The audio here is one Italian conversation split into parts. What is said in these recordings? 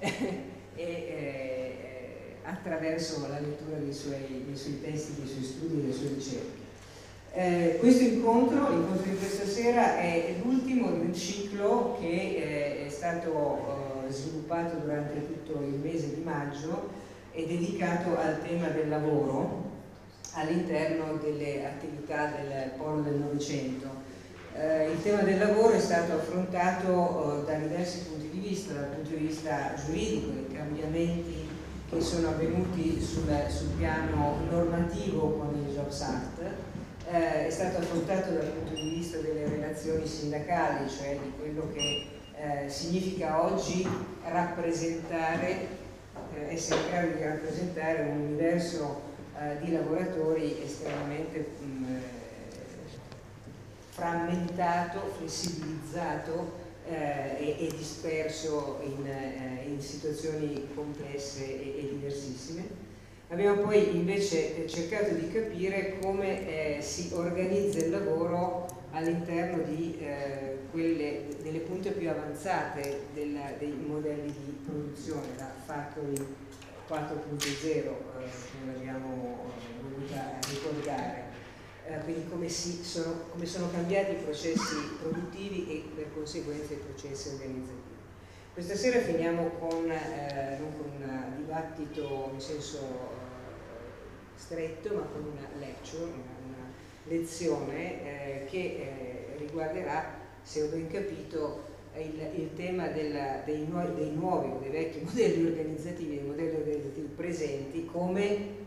e eh, attraverso la lettura dei suoi, dei suoi, testi, dei suoi studi, delle sue ricerche. Eh, questo incontro, l'incontro di questa sera, è l'ultimo di un ciclo che eh, è stato eh, sviluppato durante tutto il mese di maggio e dedicato al tema del lavoro all'interno delle attività del Polo del Novecento. Eh, il tema del lavoro è stato affrontato eh, da diversi punti di vista, dal punto di vista giuridico, i cambiamenti che sono avvenuti sul, sul piano normativo con il Jobs Act, eh, è stato affrontato dal punto di vista delle relazioni sindacali, cioè di quello che eh, significa oggi rappresentare, eh, essere in grado di rappresentare un universo eh, di lavoratori estremamente mh, frammentato, flessibilizzato eh, e, e, disperso in, eh, in situazioni complesse e, e, diversissime. Abbiamo poi invece cercato di capire come eh, si organizza il lavoro all'interno di eh, quelle, delle punte più avanzate del, dei modelli di produzione, la factory 4.0 eh, come l'abbiamo eh, voluta ricordare, eh, quindi come, sono, come, sono, cambiati i processi produttivi e per conseguenza i processi organizzativi. Questa sera finiamo con, eh, non con un dibattito in senso eh, stretto, ma con una lecture, una, una lezione eh, che riguarderà, se ho ben capito, il, il tema della, dei, nuovi, dei nuovi dei vecchi modelli organizzativi, dei modelli organizzativi presenti come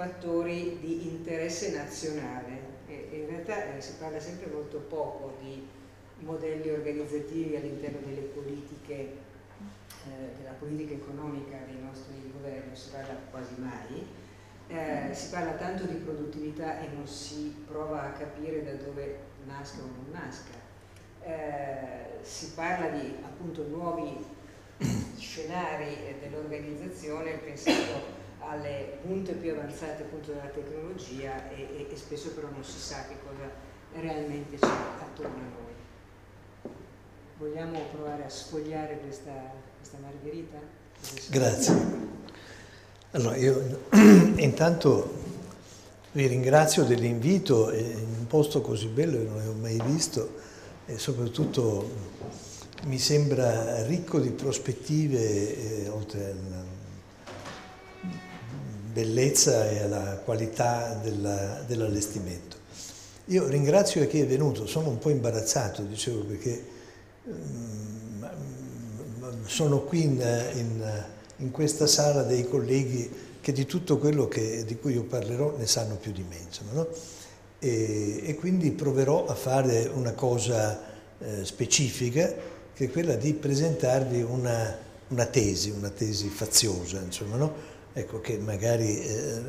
fattori di interesse nazionale. E, in realtà eh, si parla sempre molto poco di modelli organizzativi all'interno delle politiche, eh, della politica economica dei nostri governi, si parla quasi mai. Eh, si parla tanto di produttività e non si prova a capire da dove nasca o non nasca eh, si parla di appunto nuovi scenari dell'organizzazione pensato alle punte più avanzate appunto della tecnologia e, e, e, spesso però non si sa che cosa realmente c'è attorno a noi. Vogliamo provare a sfogliare questa, questa margherita? Grazie. Allora io intanto vi ringrazio dell'invito, in un posto così bello che non avevo mai visto e soprattutto mi sembra ricco di prospettive eh, oltre alla bellezza e alla qualità della, dell'allestimento. Io ringrazio chi è venuto, sono un po' imbarazzato, dicevo, perché um, sono qui in, in, in, questa sala dei colleghi che di tutto quello che, di cui io parlerò ne sanno più di me. Insomma, no? e, e quindi proverò a fare una cosa eh, specifica che è quella di presentarvi una, una tesi, una tesi faziosa, insomma, no? Ecco, che magari eh,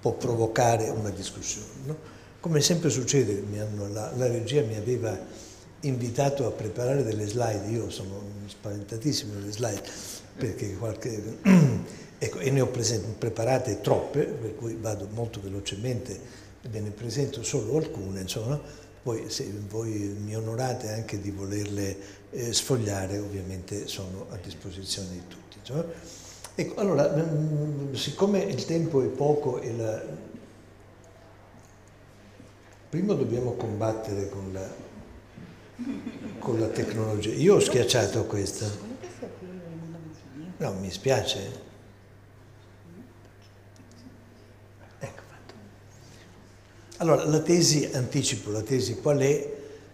può provocare una discussione. No? Come sempre succede, hanno, la, la regia mi aveva invitato a preparare delle slide, io sono spaventatissimo delle slide, perché qualche... ecco, e ne ho preparate troppe, per cui vado molto velocemente ve ne presento solo alcune, insomma, poi se voi mi onorate anche di volerle eh, sfogliare, ovviamente sono a disposizione di tutti. Insomma. Ecco, allora, mm, siccome il tempo è poco e la... prima dobbiamo combattere con la, con la tecnologia. Io ho schiacciato questa. No, mi spiace. Allora, la tesi, anticipo, la tesi qual è?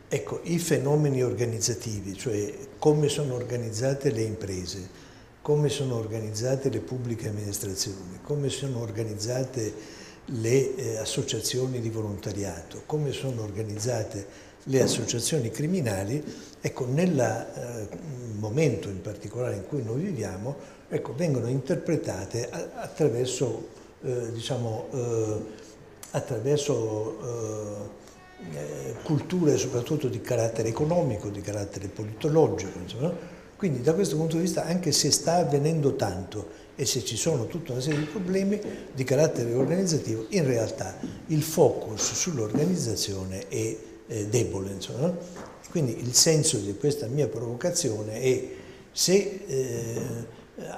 Ecco, i fenomeni organizzativi, cioè come sono organizzate le imprese, come sono organizzate le pubbliche amministrazioni, come sono organizzate le eh, associazioni di volontariato, come sono organizzate le associazioni criminali, ecco, nel eh, momento in particolare in cui noi viviamo, ecco, vengono interpretate attraverso, eh, diciamo, eh, attraverso eh, culture soprattutto di carattere economico, di carattere politologico. Insomma. Quindi da questo punto di vista, anche se sta avvenendo tanto e se ci sono tutta una serie di problemi di carattere organizzativo, in realtà il focus sull'organizzazione è eh, debole. Insomma. Quindi il senso di questa mia provocazione è se eh,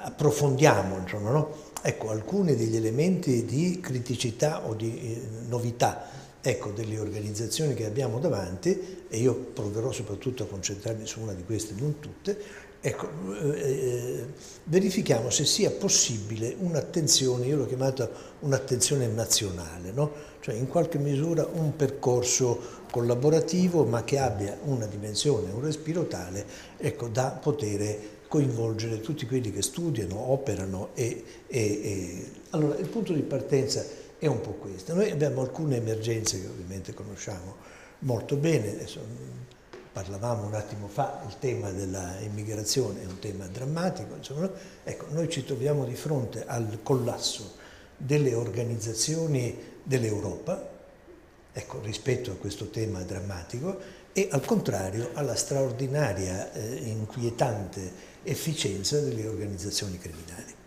approfondiamo, insomma, no? ecco, alcuni degli elementi di criticità o di eh, novità ecco, delle organizzazioni che abbiamo davanti, e io proverò soprattutto a concentrarmi su una di queste, non tutte, ecco, eh, eh verifichiamo se sia possibile un'attenzione, io l'ho chiamata un'attenzione nazionale, no? cioè in qualche misura un percorso collaborativo ma che abbia una dimensione, un respiro tale ecco, da poter coinvolgere tutti quelli che studiano, operano e, e, e... Allora il punto di partenza è un po' questo. Noi abbiamo alcune emergenze che ovviamente conosciamo molto bene, Adesso, parlavamo un attimo fa, il tema dell'immigrazione è un tema drammatico, insomma, ecco, noi ci troviamo di fronte al collasso delle organizzazioni dell'Europa, ecco, rispetto a questo tema drammatico, e al contrario alla straordinaria, eh, inquietante efficienza delle organizzazioni criminali.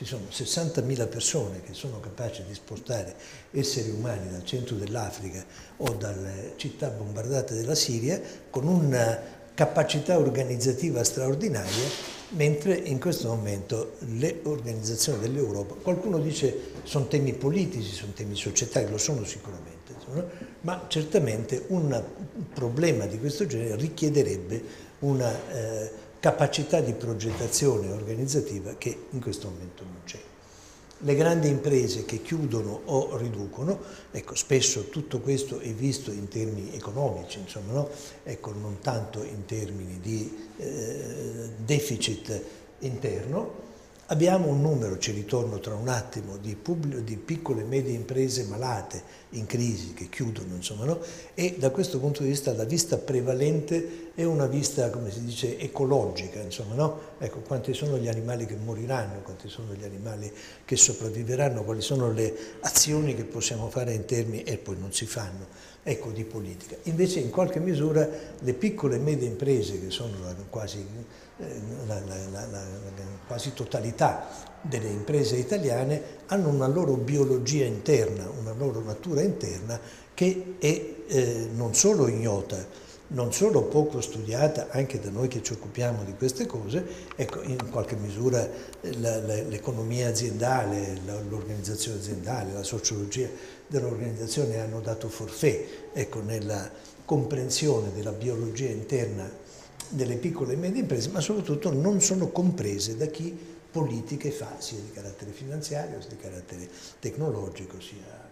Ci sono 60.000 persone che sono capaci di spostare esseri umani dal centro dell'Africa o dalle città bombardate della Siria con una capacità organizzativa straordinaria, mentre in questo momento le organizzazioni dell'Europa, qualcuno dice sono temi politici, sono temi societari, lo sono sicuramente, ma certamente un problema di questo genere richiederebbe una eh, capacità di progettazione organizzativa che in questo momento non c'è. Le grandi imprese che chiudono o riducono, ecco, spesso tutto questo è visto in termini economici, insomma, no? ecco, non tanto in termini di eh, deficit interno, Abbiamo un numero, ci ritorno tra un attimo, di, di, piccole e medie imprese malate, in crisi, che chiudono, insomma, no? e da questo punto di vista la vista prevalente è una vista, come si dice, ecologica, insomma, no? Ecco, quanti sono gli animali che moriranno, quanti sono gli animali che sopravviveranno, quali sono le azioni che possiamo fare in termini, e poi non si fanno, ecco, di politica. Invece in qualche misura le piccole e medie imprese, che sono quasi la, la, la, la, quasi totalità delle imprese italiane hanno una loro biologia interna, una loro natura interna che è eh, non solo ignota, non solo poco studiata anche da noi che ci occupiamo di queste cose, ecco, in qualche misura l'economia aziendale, l'organizzazione aziendale, la sociologia dell'organizzazione hanno dato forfè ecco, nella comprensione della biologia interna delle piccole e medie imprese, ma soprattutto non sono comprese da chi politiche fa, sia di carattere finanziario, sia di carattere tecnologico, sia...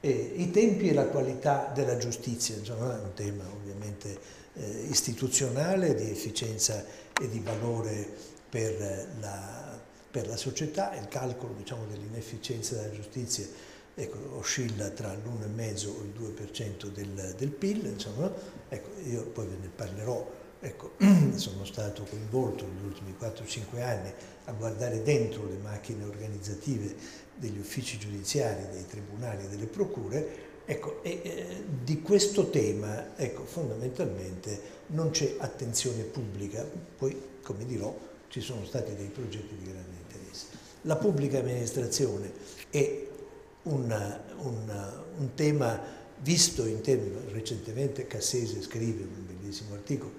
E I tempi e la qualità della giustizia, insomma, è un tema ovviamente eh, istituzionale, di efficienza e di valore per la, per la società, il calcolo diciamo, dell'inefficienza della giustizia ecco, oscilla tra l'1,5 o il 2% del, del PIL, insomma, ecco, io poi ve ne parlerò Ecco, sono stato coinvolto negli ultimi 4-5 anni a guardare dentro le macchine organizzative degli uffici giudiziari, dei tribunali e delle procure, ecco, e eh, di questo tema ecco, fondamentalmente non c'è attenzione pubblica, poi come dirò ci sono stati dei progetti di grande interesse. La pubblica amministrazione è una, una, un tema visto in termini, recentemente Cassese scrive un bellissimo articolo,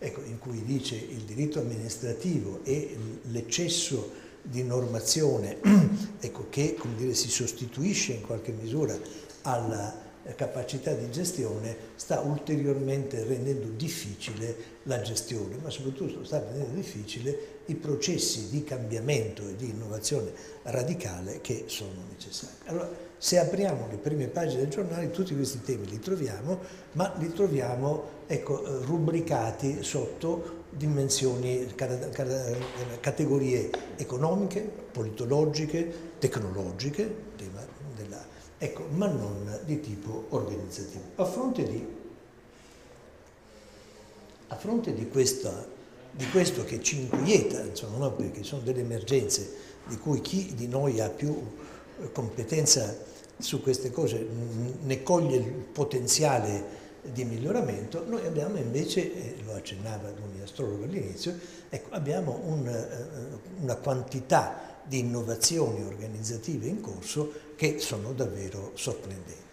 ecco, in cui dice il diritto amministrativo e l'eccesso di normazione ecco, che dire, si sostituisce in qualche misura alla capacità di gestione sta ulteriormente rendendo difficile la gestione, ma soprattutto sta rendendo difficile i processi di cambiamento e di innovazione radicale che sono necessari. Allora, se apriamo le prime pagine del giornale tutti questi temi li troviamo, ma li troviamo ecco, eh, rubricati sotto dimensioni, categorie economiche, politologiche, tecnologiche, della, ecco, ma non di tipo organizzativo. A fronte di, a fronte di, questa, di questo che ci inquieta, insomma, no? perché sono delle emergenze di cui chi di noi ha più eh, competenza su queste cose ne coglie il potenziale di miglioramento, noi abbiamo invece, lo accennava un astrologo all'inizio, ecco, abbiamo un, eh, una quantità di innovazioni organizzative in corso che sono davvero sorprendenti.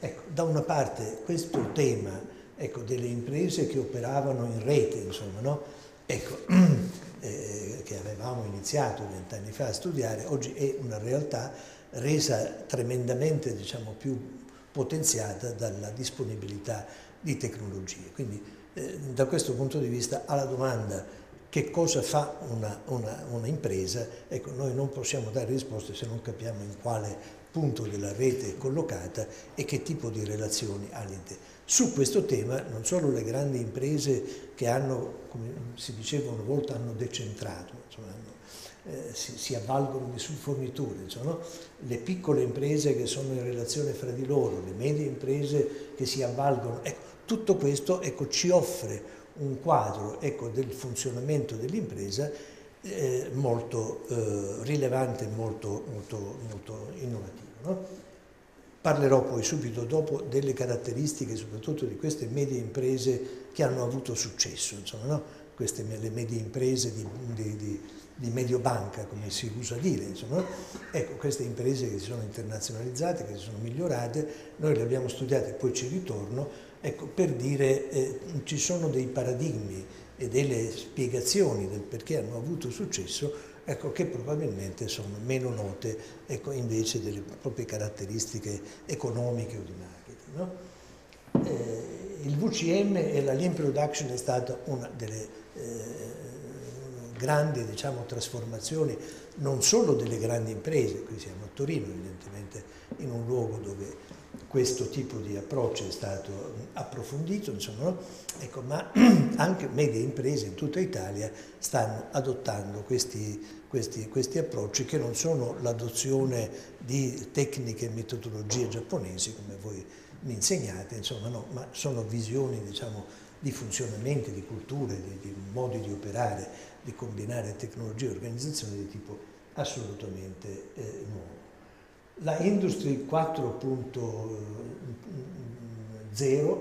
Ecco, da una parte questo tema ecco, delle imprese che operavano in rete, insomma, no? ecco, eh, che avevamo iniziato vent'anni fa a studiare, oggi è una realtà resa tremendamente diciamo, più potenziata dalla disponibilità di tecnologie. Quindi eh, da questo punto di vista alla domanda che cosa fa una, una, una, impresa, ecco, noi non possiamo dare risposte se non capiamo in quale punto della rete è collocata e che tipo di relazioni ha all'interno. Su questo tema non solo le grandi imprese che hanno, come si diceva una volta, hanno decentrato, insomma, hanno, eh, si, si, avvalgono di subforniture, insomma, no? le piccole imprese che sono in relazione fra di loro, le medie imprese che si avvalgono, ecco, tutto questo ecco, ci offre un quadro ecco, del funzionamento dell'impresa eh, molto eh, rilevante e molto, molto, molto innovativo. No? Parlerò poi subito dopo delle caratteristiche soprattutto di queste medie imprese che hanno avuto successo, insomma, no? queste le medie imprese di, di, di, di medio banca, come si usa dire. Insomma. Ecco, queste imprese che si sono internazionalizzate, che si sono migliorate, noi le abbiamo studiate e poi ci ritorno, Ecco, per dire eh, ci sono dei paradigmi e delle spiegazioni del perché hanno avuto successo ecco, che probabilmente sono meno note ecco, invece delle proprie caratteristiche economiche o di marketing. No? Eh, il VCM e la Lean Production è stata una delle eh, grandi diciamo, trasformazioni non solo delle grandi imprese, qui siamo a Torino evidentemente in un luogo dove questo tipo di approccio è stato approfondito, insomma, ecco, ma anche medie imprese in tutta Italia stanno adottando questi, questi, questi approcci che non sono l'adozione di tecniche e metodologie giapponesi, come voi mi insegnate, insomma, no, ma sono visioni diciamo, di funzionamenti, di culture, di, di modi di operare, di combinare tecnologie e organizzazione di tipo assolutamente eh, nuovo. La Industry 4.0,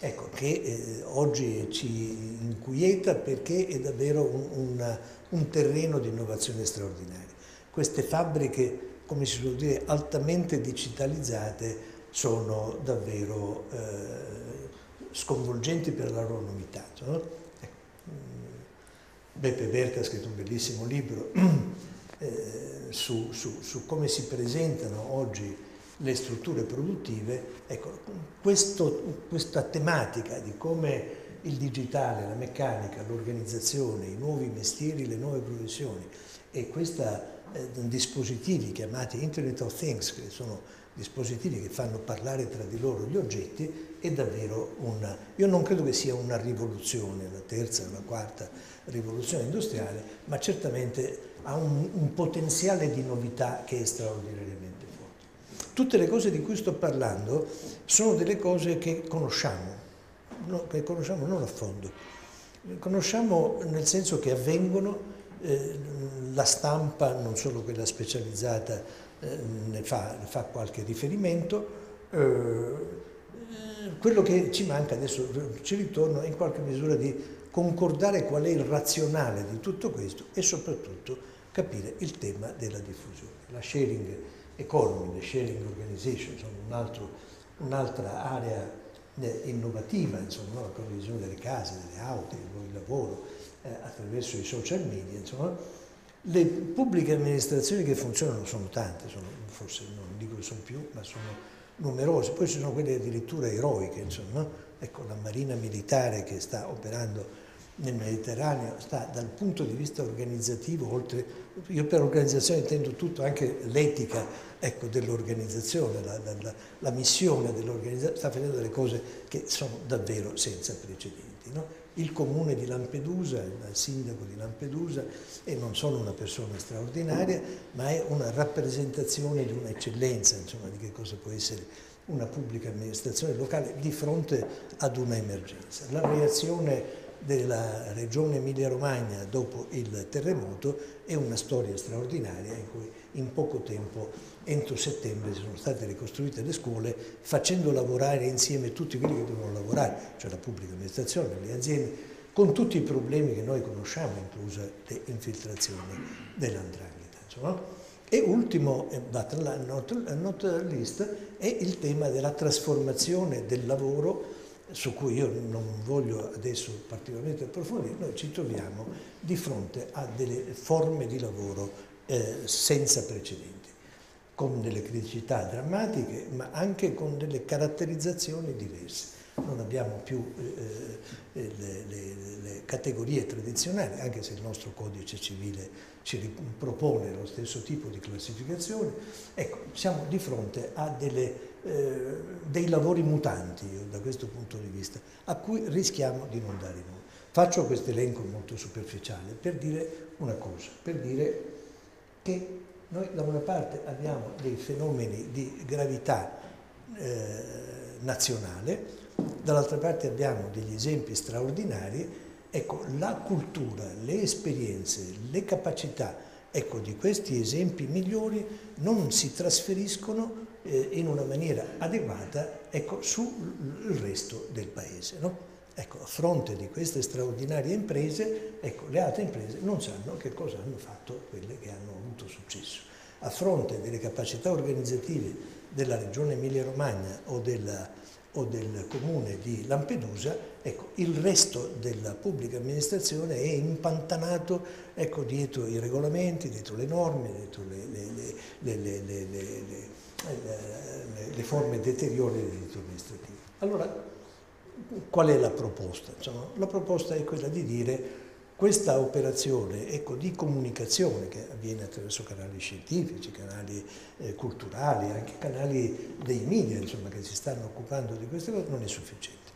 ecco, che eh, oggi ci inquieta perché è davvero un, un, un terreno di innovazione straordinaria. Queste fabbriche, come si suol dire, altamente digitalizzate sono davvero eh, sconvolgenti per la loro novità. No? Ecco. Beppe Berta ha scritto un bellissimo libro eh, su, su, su, come si presentano oggi le strutture produttive, ecco, questo, questa tematica di come il digitale, la meccanica, l'organizzazione, i nuovi mestieri, le nuove professioni e questi eh, dispositivi chiamati Internet of Things, che sono dispositivi che fanno parlare tra di loro gli oggetti, è davvero una... Io non credo che sia una rivoluzione, la terza la quarta rivoluzione industriale, ma certamente ha un, un potenziale di novità che è straordinariamente forte. Tutte le cose di cui sto parlando sono delle cose che conosciamo, no, che conosciamo non a fondo, conosciamo nel senso che avvengono, eh, la stampa, non solo quella specializzata, eh, ne, fa, ne, fa, qualche riferimento, eh, quello che ci manca, adesso ci ritorno, è in qualche misura di concordare qual è il razionale di tutto questo e soprattutto capire il tema della diffusione. La sharing economy, le sharing organization altro, un'altra area eh, innovativa, insomma, no? la condivisione delle case, delle auto, dei luoghi di lavoro, eh, attraverso i social media, insomma. Le pubbliche amministrazioni che funzionano sono tante, sono, forse non dico che sono più, ma sono numerose, poi ci sono quelle addirittura eroiche, insomma, no? ecco la marina militare che sta operando nel Mediterraneo sta dal punto di vista organizzativo, oltre, io per organizzazione intendo tutto, anche l'etica ecco, dell'organizzazione, la, la, la, missione dell'organizzazione, sta facendo delle cose che sono davvero senza precedenti. No? Il comune di Lampedusa, il sindaco di Lampedusa, e non sono una persona straordinaria, ma è una rappresentazione di un'eccellenza, insomma, di che cosa può essere una pubblica amministrazione locale di fronte ad una emergenza. La reazione della regione Emilia-Romagna dopo il terremoto è una storia straordinaria in cui in poco tempo, entro settembre, sono state ricostruite le scuole facendo lavorare insieme tutti quelli che dovevano lavorare, cioè la pubblica amministrazione, le aziende, con tutti i problemi che noi conosciamo, incluse le infiltrazioni dell'andrangheta. E ultimo, not, not list, è il tema della trasformazione del lavoro su cui io non voglio adesso particolarmente approfondire, noi ci troviamo di fronte a delle forme di lavoro eh, senza precedenti, con delle criticità drammatiche, ma anche con delle caratterizzazioni diverse non abbiamo più eh, eh, le, le, le, categorie tradizionali, anche se il nostro codice civile ci propone lo stesso tipo di classificazione. Ecco, siamo di fronte a delle, eh, dei lavori mutanti da questo punto di vista, a cui rischiamo di non dare nome. Faccio questo elenco molto superficiale per dire una cosa, per dire che noi da una parte abbiamo dei fenomeni di gravità eh, nazionale, dall'altra parte abbiamo degli esempi straordinari, ecco, la cultura, le esperienze, le capacità ecco, di questi esempi migliori non si trasferiscono eh, in una maniera adeguata ecco, sul resto del paese. No? Ecco, a fronte di queste straordinarie imprese, ecco, le altre imprese non sanno che cosa hanno fatto quelle che hanno avuto successo. A fronte delle capacità organizzative della regione Emilia-Romagna o o del comune di Lampedusa, ecco, il resto della pubblica amministrazione è impantanato ecco, dietro i regolamenti, dietro le norme, dietro le, le, le, le forme deteriore del diritto amministrativo. Allora, qual è la proposta? Insomma, la proposta è quella di dire questa operazione ecco, di comunicazione che avviene attraverso canali scientifici, canali eh, culturali, anche canali dei media insomma, che si stanno occupando di queste cose, non è sufficiente.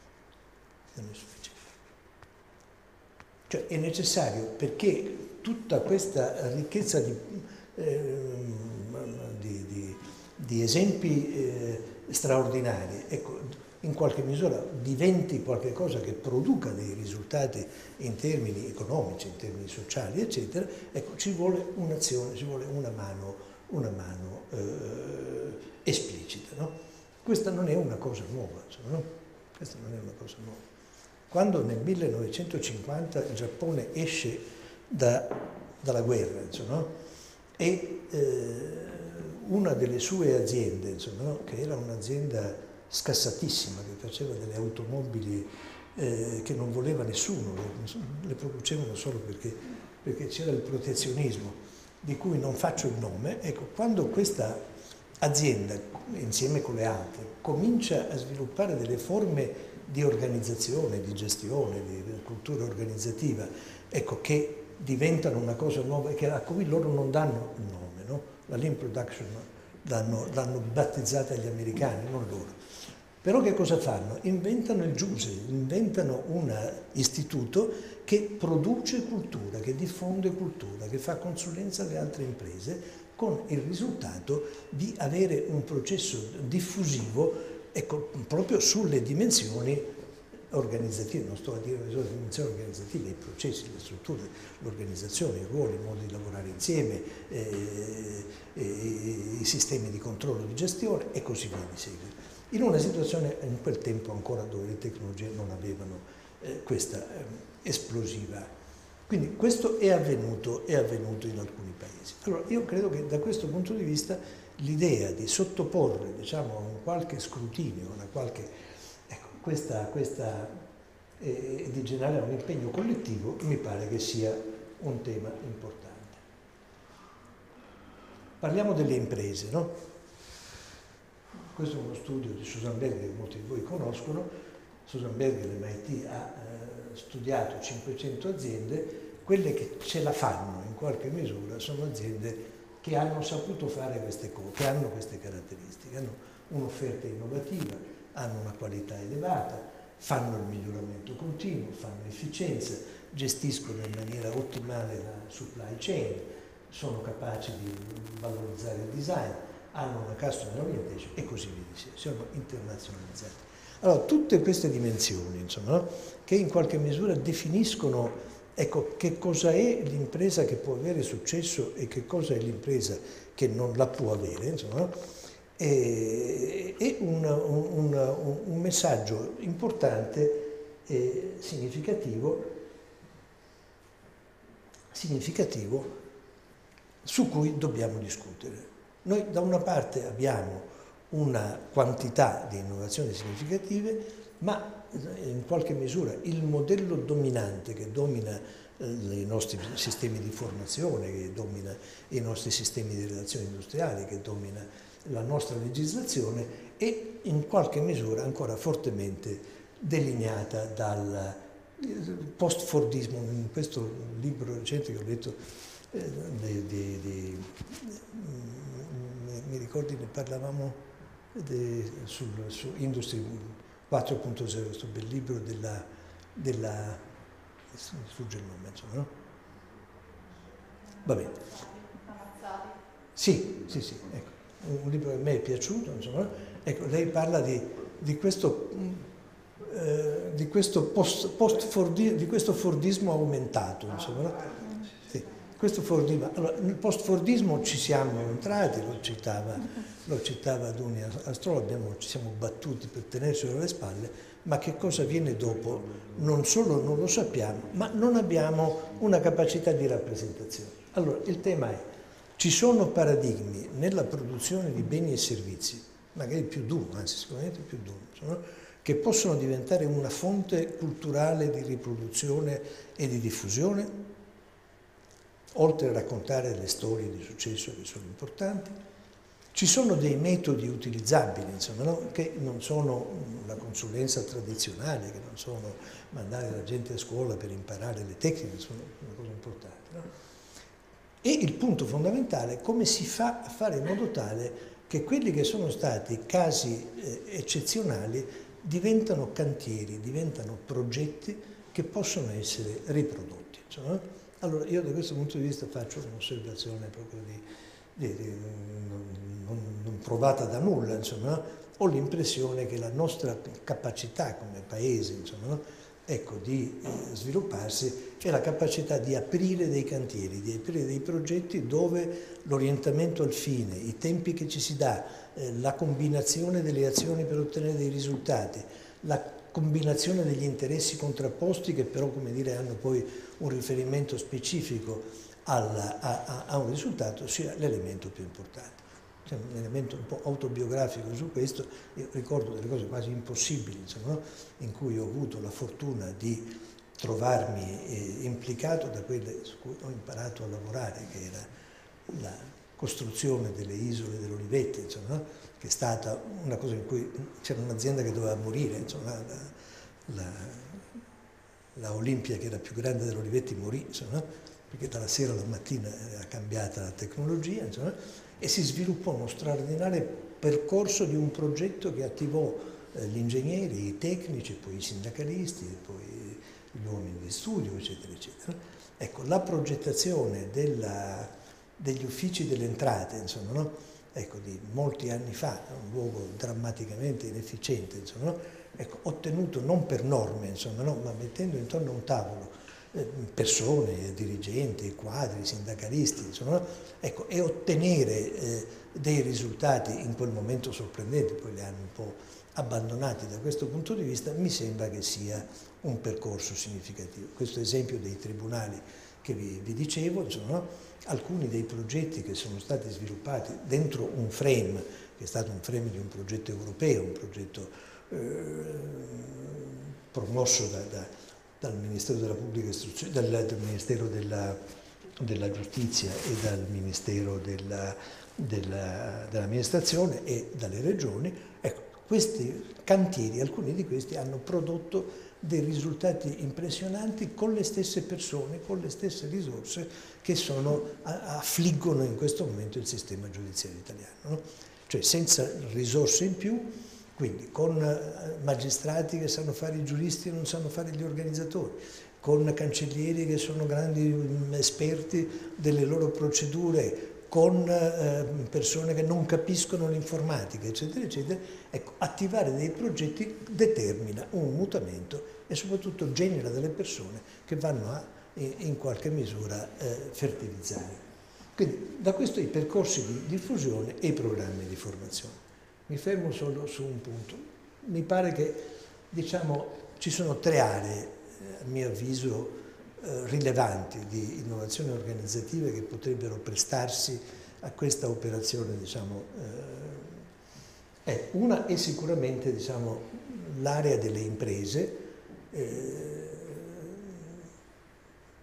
Non è sufficiente. Cioè è necessario perché tutta questa ricchezza di, eh, di, esempi eh, straordinari, ecco, in qualche misura diventi qualcosa che produca dei risultati in termini economici, in termini sociali, eccetera, ecco, ci vuole un'azione, ci vuole una mano, una mano eh, esplicita. No? Questa non è una cosa nuova, insomma, no? Questa non è una cosa nuova. Quando nel 1950 il Giappone esce da, dalla guerra, insomma, no? e eh, una delle sue aziende, insomma, che era un'azienda scassatissima che faceva delle automobili eh, che non voleva nessuno, le producevano solo perché, perché c'era il protezionismo di cui non faccio il nome, ecco, quando questa azienda, insieme con le altre, comincia a sviluppare delle forme di organizzazione, di gestione, di cultura organizzativa, ecco, che diventano una cosa nuova e a cui loro non danno il nome, no? La Lean Production l'hanno, battezzata gli americani, non loro. Però che cosa fanno? Inventano il GIUSE, inventano un istituto che produce cultura, che diffonde cultura, che fa consulenza alle altre imprese, con il risultato di avere un processo diffusivo ecco, proprio sulle dimensioni organizzative, non sto a dire le dimensioni organizzative, i processi, le strutture, l'organizzazione, i ruoli, i modi di lavorare insieme, eh, eh, i sistemi di controllo di gestione e così via di seguito in una situazione in quel tempo ancora dove le tecnologie non avevano eh, questa eh, esplosiva. Quindi questo è avvenuto, è avvenuto in alcuni paesi. Allora io credo che da questo punto di vista l'idea di sottoporre diciamo, a un qualche scrutinio, una qualche, questa, questa eh, di generare un impegno collettivo mi pare che sia un tema importante. Parliamo delle imprese, no? Questo è uno studio di Susan Berger che molti di voi conoscono. Susan Berger dell'MIT ha eh, studiato 500 aziende, quelle che ce la fanno in qualche misura sono aziende che hanno saputo fare queste cose, che hanno queste caratteristiche, hanno un'offerta innovativa, hanno una qualità elevata, fanno il miglioramento continuo, fanno efficienza, gestiscono in maniera ottimale la supply chain, sono capaci di valorizzare il design, hanno una customer orientation e così via, siamo internazionalizzati. Allora, tutte queste dimensioni, insomma, no? che in qualche misura definiscono ecco, che cosa è l'impresa che può avere successo e che cosa è l'impresa che non la può avere, insomma, no? È, è un, un, un, messaggio importante e significativo, significativo su cui dobbiamo discutere. Noi da una parte abbiamo una quantità di innovazioni significative, ma in qualche misura il modello dominante che domina eh, i nostri sistemi di formazione, che domina i nostri sistemi di relazioni industriali, che domina la nostra legislazione, è in qualche misura ancora fortemente delineata dal eh, post-fordismo. In questo libro recente che ho letto, eh, di, di, di, mi ricordi ne parlavamo sul, su Industry 4.0, questo bel libro della, della mi sfugge il nome, insomma, no? Va bene. Sì, sì, sì, ecco. Un libro che a me è piaciuto, insomma, ecco, lei parla di, di questo, eh, questo, post, post di questo Fordismo aumentato, insomma, sì, questo Fordismo, allora, nel post-Fordismo ci siamo entrati, lo citava, lo citava Duni Astrolo, abbiamo, ci siamo battuti per tenerci alle spalle, ma che cosa viene dopo non solo non lo sappiamo, ma non abbiamo una capacità di rappresentazione. Allora, il tema è, ci sono paradigmi nella produzione di beni e servizi, magari più duri, anzi sicuramente più duri, che possono diventare una fonte culturale di riproduzione e di diffusione, oltre a raccontare le storie di successo che sono importanti, ci sono dei metodi utilizzabili, insomma, no? che non sono la consulenza tradizionale, che non sono mandare la gente a scuola per imparare le tecniche, sono una cosa importante. No? E il punto fondamentale è come si fa a fare in modo tale che quelli che sono stati casi eh, eccezionali diventano cantieri, diventano progetti che possono essere riprodotti. Insomma. Allora io da questo punto di vista faccio un'osservazione proprio di, di, di non, non provata da nulla, insomma, ho l'impressione che la nostra capacità come paese insomma, no? Ecco, di eh, svilupparsi è la capacità di aprire dei cantieri, di aprire dei progetti dove l'orientamento al fine, i tempi che ci si dà, eh, la combinazione delle azioni per ottenere dei risultati, la combinazione degli interessi contrapposti che però come dire, hanno poi un riferimento specifico alla, a, a un risultato sia l'elemento più importante c'è un elemento un po' autobiografico su questo, io ricordo delle cose quasi impossibili, insomma, no? in cui ho avuto la fortuna di trovarmi eh, implicato da quelle su cui ho imparato a lavorare, che era la costruzione delle isole dell'Olivette, insomma, no? che è stata una cosa in cui c'era un'azienda che doveva morire, insomma, la, la, la Olimpia che era più grande dell'Olivetti morì, insomma, no? Perché dalla sera alla mattina era cambiata la tecnologia, insomma, e si sviluppò uno straordinario percorso di un progetto che attivò eh, gli ingegneri, i tecnici, poi i sindacalisti, poi gli uomini di studio, eccetera, eccetera. Ecco, la progettazione della, degli uffici delle entrate, insomma, no? ecco, di molti anni fa, un luogo drammaticamente inefficiente, insomma, no? ecco, ottenuto non per norme, insomma, no? ma mettendo intorno a un tavolo persone, dirigenti, quadri, sindacalisti, insomma, ecco, e ottenere eh, dei risultati in quel momento sorprendenti, poi li hanno un po' abbandonati da questo punto di vista, mi sembra che sia un percorso significativo. Questo esempio dei tribunali che vi, vi dicevo, insomma, alcuni dei progetti che sono stati sviluppati dentro un frame, che è stato un frame di un progetto europeo, un progetto eh, promosso da, da dal Ministero della Pubblica Istruzione, dal, dal Ministero della, della, Giustizia e dal Ministero della, della, dell'amministrazione e dalle regioni, ecco, questi cantieri, alcuni di questi hanno prodotto dei risultati impressionanti con le stesse persone, con le stesse risorse che sono, affliggono in questo momento il sistema giudiziario italiano. No? Cioè senza risorse in più quindi con eh, magistrati che sanno fare i giuristi e non sanno fare gli organizzatori, con cancellieri che sono grandi mm, esperti delle loro procedure, con eh, persone che non capiscono l'informatica, eccetera, eccetera, ecco, attivare dei progetti determina un mutamento e soprattutto genera delle persone che vanno a, in qualche misura, eh, fertilizzare. Quindi da questo i percorsi di diffusione e i programmi di formazione. Mi fermo solo su un punto. Mi pare che diciamo, ci sono tre aree, eh, a mio avviso, eh, rilevanti di innovazione organizzativa che potrebbero prestarsi a questa operazione diciamo, Eh, una è sicuramente diciamo, l'area delle imprese, eh,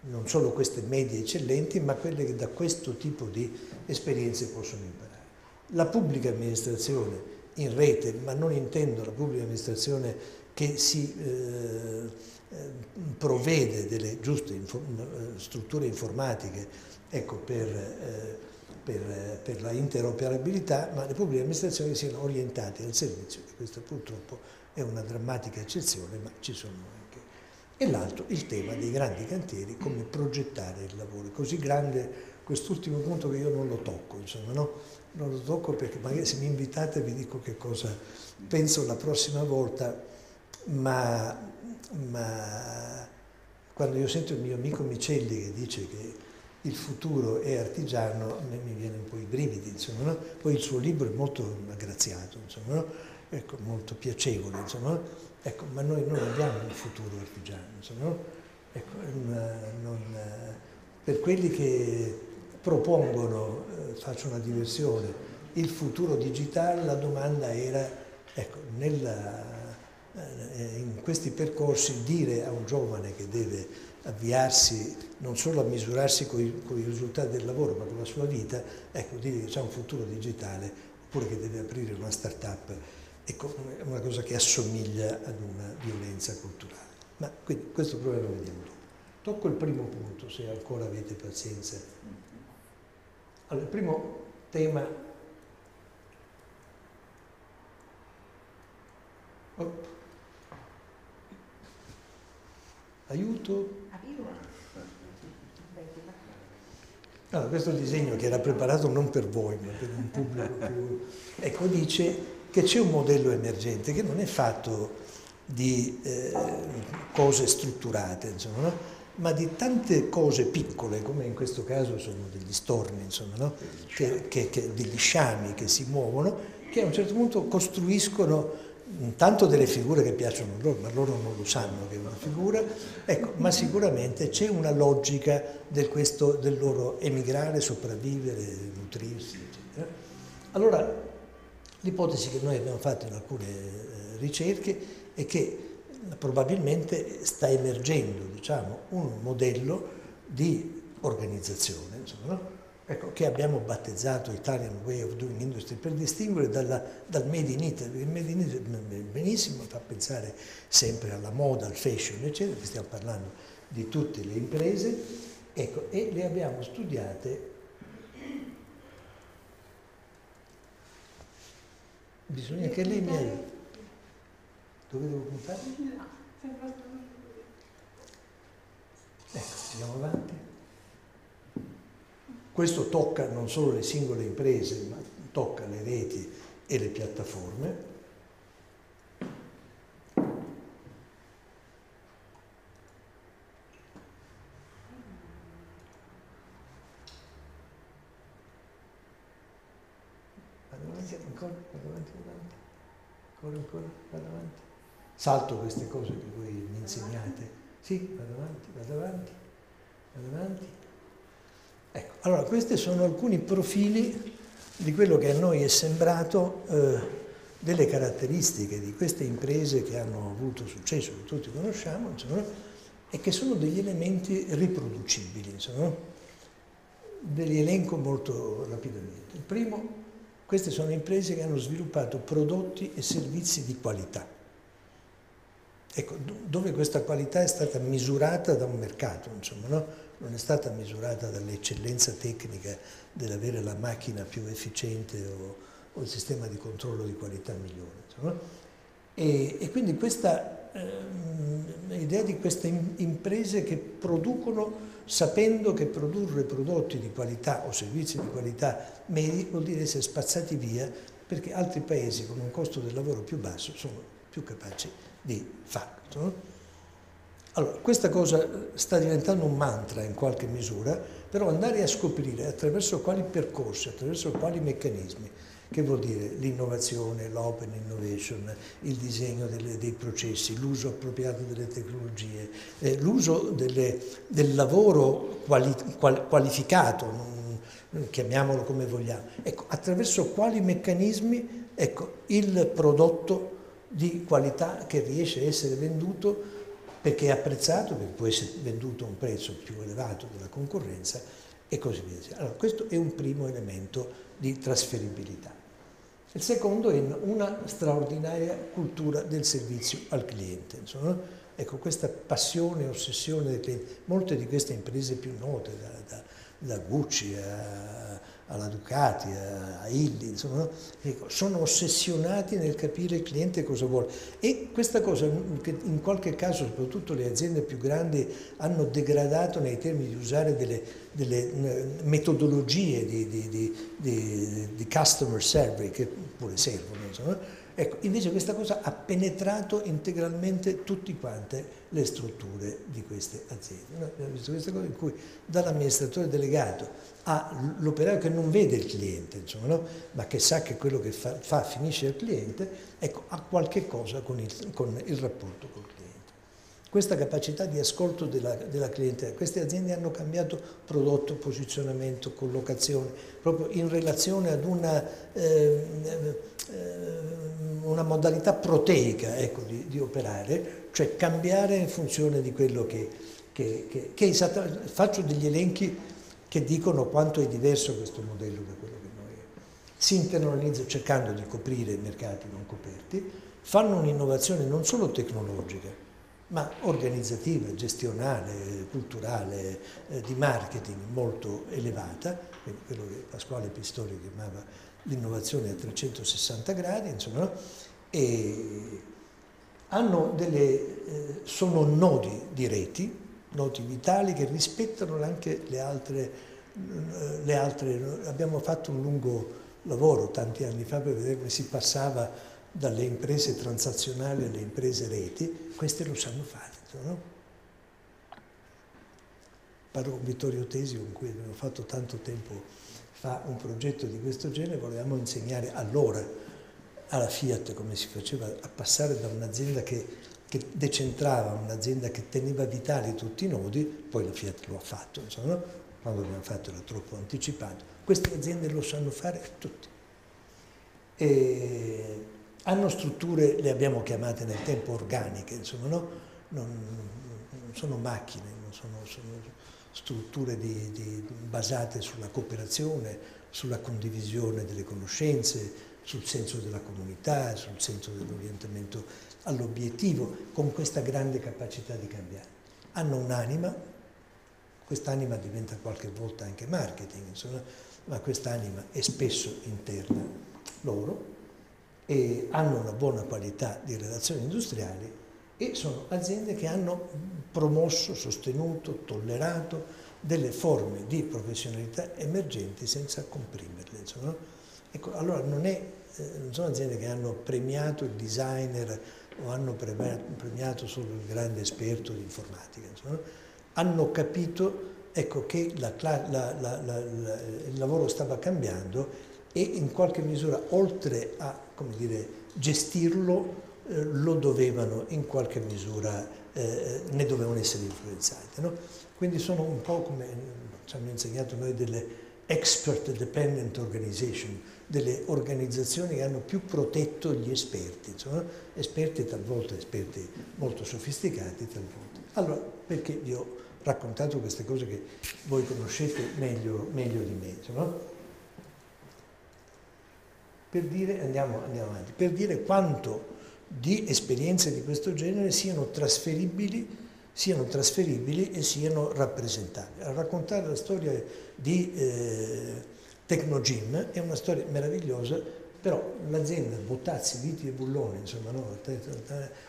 non solo queste medie eccellenti, ma quelle che da questo tipo di esperienze possono imparare. La pubblica amministrazione in rete, ma non intendo la pubblica amministrazione che si eh, provvede delle giuste inform eh, strutture informatiche ecco, per, eh, per, per, la interoperabilità, ma le pubbliche amministrazioni siano orientate al servizio, e questa purtroppo è una drammatica eccezione, ma ci sono anche. E l'altro, il tema dei grandi cantieri, come progettare il lavoro. È così grande quest'ultimo punto che io non lo tocco, insomma, no? Non lo tocco perché magari se mi invitate vi dico che cosa penso la prossima volta, ma, ma quando io sento il mio amico Micelli che dice che il futuro è artigiano, mi viene un po' i brividi, insomma, no? Poi il suo libro è molto aggraziato, insomma, no? ecco, molto piacevole, insomma, no? ecco, ma noi non abbiamo un futuro artigiano, ecco, una, non, per quelli che propongono, eh, faccio una diversione, il futuro digitale, la domanda era, ecco, nella, eh, in questi percorsi dire a un giovane che deve avviarsi non solo a misurarsi con i, con i risultati del lavoro, ma con la sua vita, ecco, dire che c'è un futuro digitale, oppure che deve aprire una start-up, ecco, è una cosa che assomiglia ad una violenza culturale. Ma quindi questo problema lo vediamo dopo. Tocco il primo punto, se ancora avete pazienza. Allora, il primo tema... Oh. Aiuto? Allora, questo disegno che era preparato non per voi, ma per un pubblico più... Ecco, dice che c'è un modello emergente che non è fatto di eh, cose strutturate, insomma, no? Ma di tante cose piccole, come in questo caso sono degli storni, insomma, no? che, che, che, degli sciami che si muovono, che a un certo punto costruiscono tanto delle figure che piacciono a loro, ma loro non lo sanno che è una figura, ecco, ma sicuramente c'è una logica del, questo, del loro emigrare, sopravvivere, nutrirsi, eccetera. Allora, l'ipotesi che noi abbiamo fatto in alcune eh, ricerche è che probabilmente sta emergendo diciamo, un modello di organizzazione insomma, no? ecco, che abbiamo battezzato Italian Way of Doing Industry per distinguere dalla, dal Made in Italy. Il Made in Italy benissimo fa pensare sempre alla moda, al fashion, eccetera, stiamo parlando di tutte le imprese, ecco, e le abbiamo studiate Bisogna che lei mi aiuti. Dove devo puntare? No, Ecco, andiamo avanti. Questo tocca non solo le singole imprese, ma tocca le reti e le piattaforme. Vado avanti, ancora, vado avanti, vado avanti, ancora, ancora, vado avanti salto queste cose che voi mi insegnate. Sì, vado avanti, vado avanti, vado avanti. Ecco, allora questi sono alcuni profili di quello che a noi è sembrato eh, delle caratteristiche di queste imprese che hanno avuto successo, che tutti conosciamo, insomma, e che sono degli elementi riproducibili, insomma, ve li elenco molto rapidamente. Il primo, queste sono imprese che hanno sviluppato prodotti e servizi di qualità. Ecco, dove questa qualità è stata misurata da un mercato, insomma, no? non è stata misurata dall'eccellenza tecnica dell'avere la macchina più efficiente o, o, il sistema di controllo di qualità migliore. Insomma, e, e, quindi questa eh, idea di queste imprese che producono sapendo che produrre prodotti di qualità o servizi di qualità medi vuol dire essere spazzati via perché altri paesi con un costo del lavoro più basso sono più capaci di fatto. Allora, questa cosa sta diventando un mantra in qualche misura, però andare a scoprire attraverso quali percorsi, attraverso quali meccanismi, che vuol dire l'innovazione, l'open innovation, il disegno delle, dei processi, l'uso appropriato delle tecnologie, eh, l'uso del lavoro quali, qual, qualificato, non, chiamiamolo come vogliamo. Ecco, attraverso quali meccanismi ecco, il prodotto di qualità che riesce a essere venduto perché è apprezzato, perché può essere venduto a un prezzo più elevato della concorrenza e così via. Allora, questo è un primo elemento di trasferibilità. Il secondo è una straordinaria cultura del servizio al cliente. Insomma, ecco, questa passione, ossessione del cliente, molte di queste imprese più note, da, da, da Gucci a, alla Ducati, a Illy, insomma, ecco, sono ossessionati nel capire il cliente cosa vuole. E questa cosa, che in qualche caso, soprattutto le aziende più grandi, hanno degradato nei termini di usare delle, delle metodologie di, di, di, di, customer survey, che pure servono, insomma, Ecco, invece questa cosa ha penetrato integralmente tutte quante le strutture di queste aziende. Abbiamo visto questa cosa in cui dall'amministratore delegato all'operaio che non vede il cliente, insomma, no? ma che sa che quello che fa, fa finisce al cliente, ecco, ha qualche cosa con il, con il rapporto col cliente. Questa capacità di ascolto della, della clientela, queste aziende hanno cambiato prodotto, posizionamento, collocazione, proprio in relazione ad una, eh, eh, una modalità proteica ecco, di, di, operare, cioè cambiare in funzione di quello che, che, che, che faccio degli elenchi che dicono quanto è diverso questo modello da quello che noi si internalizza cercando di coprire mercati non coperti, fanno un'innovazione non solo tecnologica, ma organizzativa, gestionale, culturale, eh, di marketing molto elevata, quello che Pasquale Pistori chiamava l'innovazione a 360 gradi, insomma, no? e delle, eh, sono nodi di reti noti vitali che rispettano anche le altre, eh, le altre. Abbiamo fatto un lungo lavoro tanti anni fa per vedere come si passava dalle imprese transazionali alle imprese reti, queste lo sanno fare. No? Parlo con Vittorio Tesi con cui abbiamo fatto tanto tempo fa un progetto di questo genere, volevamo insegnare allora alla Fiat come si faceva a passare da un'azienda che che decentrava un'azienda che teneva vitali tutti i nodi, poi la Fiat lo ha fatto, insomma, quando l'abbiamo fatto era troppo anticipato. Queste aziende lo sanno fare tutti. E hanno strutture, le abbiamo chiamate nel tempo organiche, insomma, no? non, non sono macchine, non sono, sono strutture di, di, basate sulla cooperazione, sulla condivisione delle conoscenze, sul senso della comunità, sul senso dell'orientamento all'obiettivo con questa grande capacità di cambiare. Hanno un'anima, quest'anima diventa qualche volta anche marketing, insomma, ma quest'anima è spesso interna loro e hanno una buona qualità di relazioni industriali e sono aziende che hanno promosso, sostenuto, tollerato delle forme di professionalità emergenti senza comprimerle. Insomma. Ecco, allora non, è, eh, non sono aziende che hanno premiato il designer o hanno premiato solo il grande esperto di informatica, insomma, hanno capito ecco, che la, la, la, il lavoro stava cambiando e in qualche misura oltre a dire, gestirlo eh, lo dovevano in qualche misura, eh, ne dovevano essere influenzati. No? Quindi sono un po' come ci hanno insegnato noi delle expert dependent organization, delle organizzazioni che hanno più protetto gli esperti, insomma, esperti talvolta, esperti molto sofisticati talvolta. Allora, perché vi ho raccontato queste cose che voi conoscete meglio, meglio di me, insomma? Per dire, andiamo, andiamo avanti, per dire quanto di esperienze di questo genere siano trasferibili siano trasferibili e siano rappresentabili. A raccontare la storia di eh, Tecnogym è una storia meravigliosa, però l'azienda Bottazzi, Viti e Bulloni, insomma, no,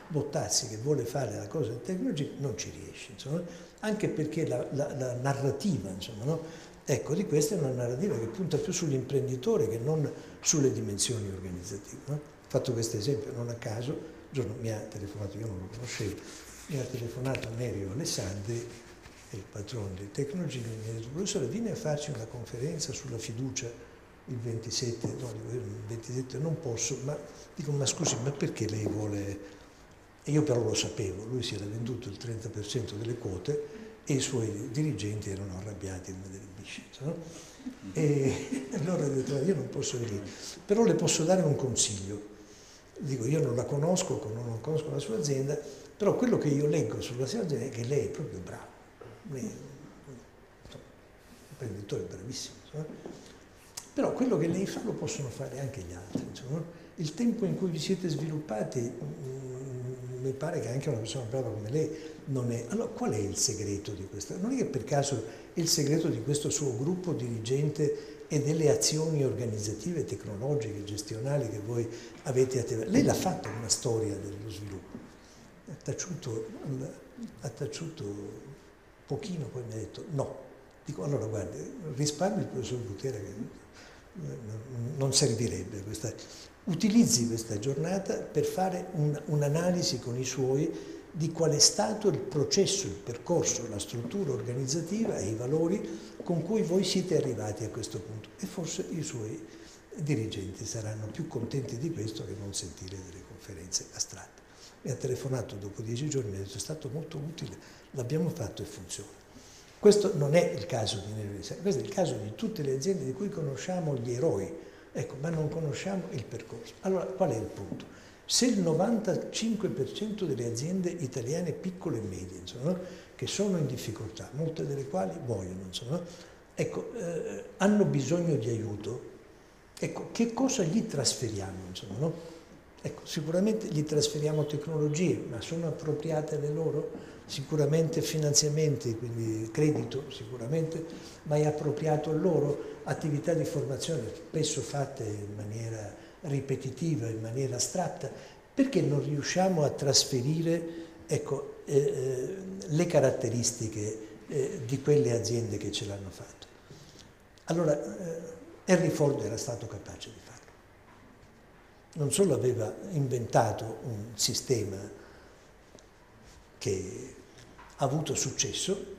Bottazzi che vuole fare la cosa di Tecnogym non ci riesce, insomma, anche perché la, la, la narrativa, insomma, no, ecco, di questa è una narrativa che punta più sull'imprenditore che non sulle dimensioni organizzative. No? Fatto questo esempio non a caso, un giorno mi ha telefonato, io non lo conoscevo, mi ha telefonato Nerio Alessandri, il patrono di Tecnologia, detto, professore, vieni a farci una conferenza sulla fiducia il 27, no, il 27 non posso, ma dico, ma scusi, ma perché lei vuole... E io però lo sapevo, lui si era venduto il 30% delle quote e i suoi dirigenti erano arrabbiati come delle bisce. No? E allora ho detto, io non posso venire, però le posso dare un consiglio. Dico, io non la conosco, non conosco la sua azienda, però quello che io leggo sulla sua azienda è che lei è proprio bravo. Un imprenditore bravissimo. Insomma. Però quello che lei fa lo possono fare anche gli altri. Insomma. Il tempo in cui vi siete sviluppati, mm, mi pare che anche una persona brava come lei non è. Allora, qual è il segreto di questo? Non è che per caso il segreto di questo suo gruppo dirigente e delle azioni organizzative, tecnologiche, gestionali che voi avete attivato. Lei l'ha fatto una storia dello sviluppo. Ha taciuto, ha taciuto pochino, poi mi ha detto no. Dico allora guardi, risparmi il professor Butera che non servirebbe questa. Utilizzi questa giornata per fare un, un'analisi con i suoi di qual è stato il processo, il percorso, la struttura organizzativa e i valori con cui voi siete arrivati a questo punto e forse i suoi dirigenti saranno più contenti di questo che non sentire delle conferenze astratte. Mi ha telefonato dopo dieci giorni e mi ha detto è stato molto utile, l'abbiamo fatto e funziona. Questo non è il caso di Nervesa, questo è il caso di tutte le aziende di cui conosciamo gli eroi, ecco, ma non conosciamo il percorso. Allora qual è il punto? Se il 95% delle aziende italiane piccole e medie, insomma, che sono in difficoltà, molte delle quali muoiono, insomma, ecco, eh, hanno bisogno di aiuto, ecco, che cosa gli trasferiamo? Insomma, no? Ecco, sicuramente gli trasferiamo tecnologie, ma sono appropriate le loro? Sicuramente finanziamenti, quindi credito, sicuramente, ma è appropriato a loro? Attività di formazione spesso fatte in maniera ripetitiva, in maniera astratta, perché non riusciamo a trasferire ecco, eh, eh, le caratteristiche eh, di quelle aziende che ce l'hanno fatto? Allora, eh, Henry Ford era stato capace di farlo. Non solo aveva inventato un sistema che ha avuto successo,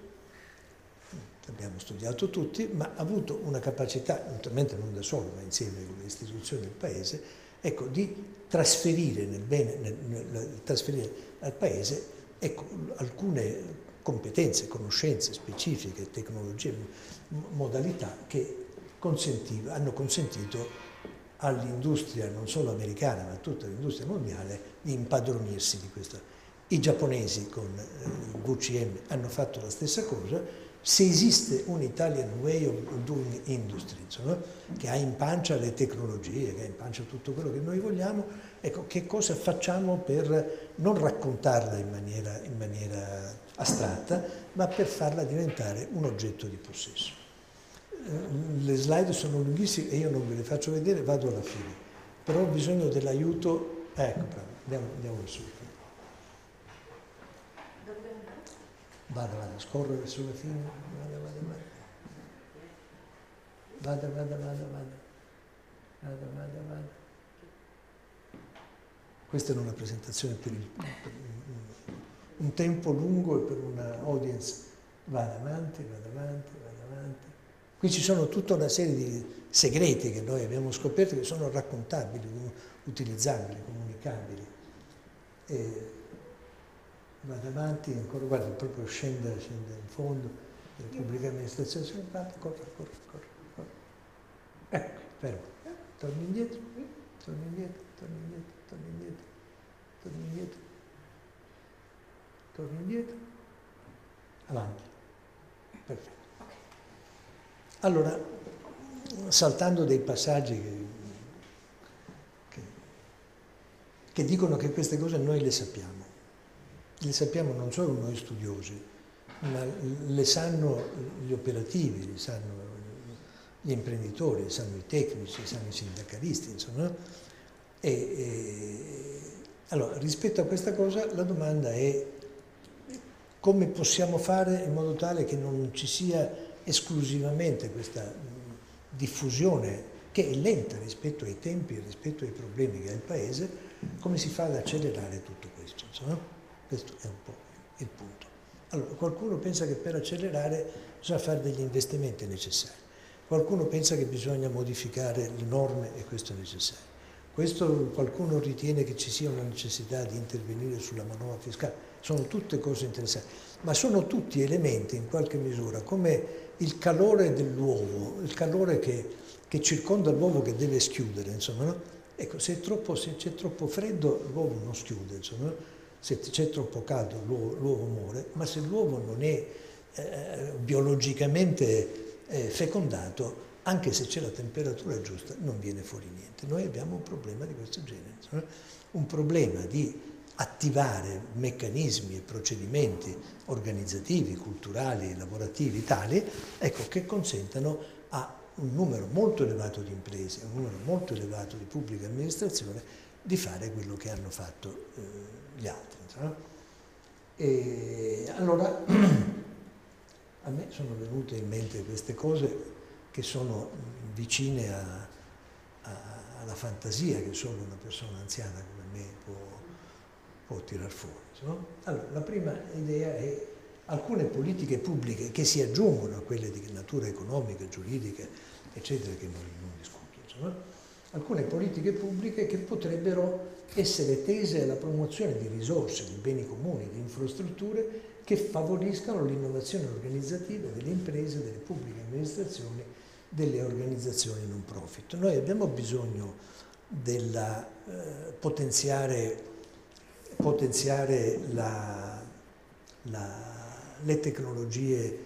abbiamo studiato tutti, ma ha avuto una capacità, naturalmente non da solo, ma insieme con le istituzioni del Paese, ecco, di trasferire, nel bene, nel, nel, trasferire al Paese ecco, alcune competenze, conoscenze specifiche, tecnologie, modalità che hanno consentito all'industria non solo americana ma a tutta l'industria mondiale di impadronirsi di questo. I giapponesi con eh, il VCM hanno fatto la stessa cosa, se esiste un Italian way of doing industry, insomma, che ha in pancia le tecnologie, che ha in pancia tutto quello che noi vogliamo, ecco, che cosa facciamo per non raccontarla in maniera, in maniera astratta, ma per farla diventare un oggetto di possesso. Eh, le slide sono lunghissime e io non ve le faccio vedere, vado alla fine, però ho bisogno dell'aiuto, ecco, andiamo, andiamo su. Vada, vada, scorre verso la fine, vada, vada, vada. Vada, vada, vada, vada. Vada, vada, vada. Questa è una presentazione per, il, per un, un tempo lungo e per una audience. Vada avanti, vada avanti. Qui ci sono tutta una serie di segreti che noi abbiamo scoperto che sono raccontabili, utilizzabili, comunicabili. E vado avanti, ancora, guarda, proprio scende, scende in fondo, la pubblica amministrazione, corre, corre, corre, corre. Ecco, fermo, torni indietro, torni indietro, torni indietro, torni indietro, torni indietro, torni indietro, avanti. Perfetto. Allora, saltando dei passaggi che, che, che dicono che queste cose noi le sappiamo, le sappiamo non solo noi studiosi, ma le sanno gli operativi, le sanno gli imprenditori, le sanno i tecnici, le sanno i sindacalisti, insomma. E, e, allora, rispetto a questa cosa la domanda è come possiamo fare in modo tale che non ci sia esclusivamente questa diffusione che è lenta rispetto ai tempi e rispetto ai problemi che ha il Paese, come si fa ad accelerare tutto questo? Insomma? Questo è un po' il punto. Allora, qualcuno pensa che per accelerare bisogna fare degli investimenti necessari, qualcuno pensa che bisogna modificare le norme e questo è necessario. Questo qualcuno ritiene che ci sia una necessità di intervenire sulla manovra fiscale, sono tutte cose interessanti, ma sono tutti elementi in qualche misura come il calore dell'uovo, il calore che, che circonda l'uovo che deve schiudere, insomma, no? Ecco, se, c'è troppo freddo l'uovo non schiude, insomma, se c'è troppo caldo l'uovo muore, ma se l'uovo non è eh, biologicamente eh, fecondato, anche se c'è la temperatura giusta, non viene fuori niente. Noi abbiamo un problema di questo genere, insomma, un problema di attivare meccanismi e procedimenti organizzativi, culturali, lavorativi tali ecco, che consentano a un numero molto elevato di imprese, un numero molto elevato di pubblica amministrazione di fare quello che hanno fatto eh, gli altri. No? E allora a me sono venute in mente queste cose che sono vicine a, a, alla fantasia che solo una persona anziana come me può, può tirar fuori. No? Allora, la prima idea è alcune politiche pubbliche che si aggiungono a quelle di natura economica, giuridica, eccetera, che non, non discuto, insomma, alcune politiche pubbliche che potrebbero essere tese alla promozione di risorse, di beni comuni, di infrastrutture che favoriscano l'innovazione organizzativa delle imprese, delle pubbliche amministrazioni, delle organizzazioni non profit. Noi abbiamo bisogno del eh, potenziare, potenziare la, la le tecnologie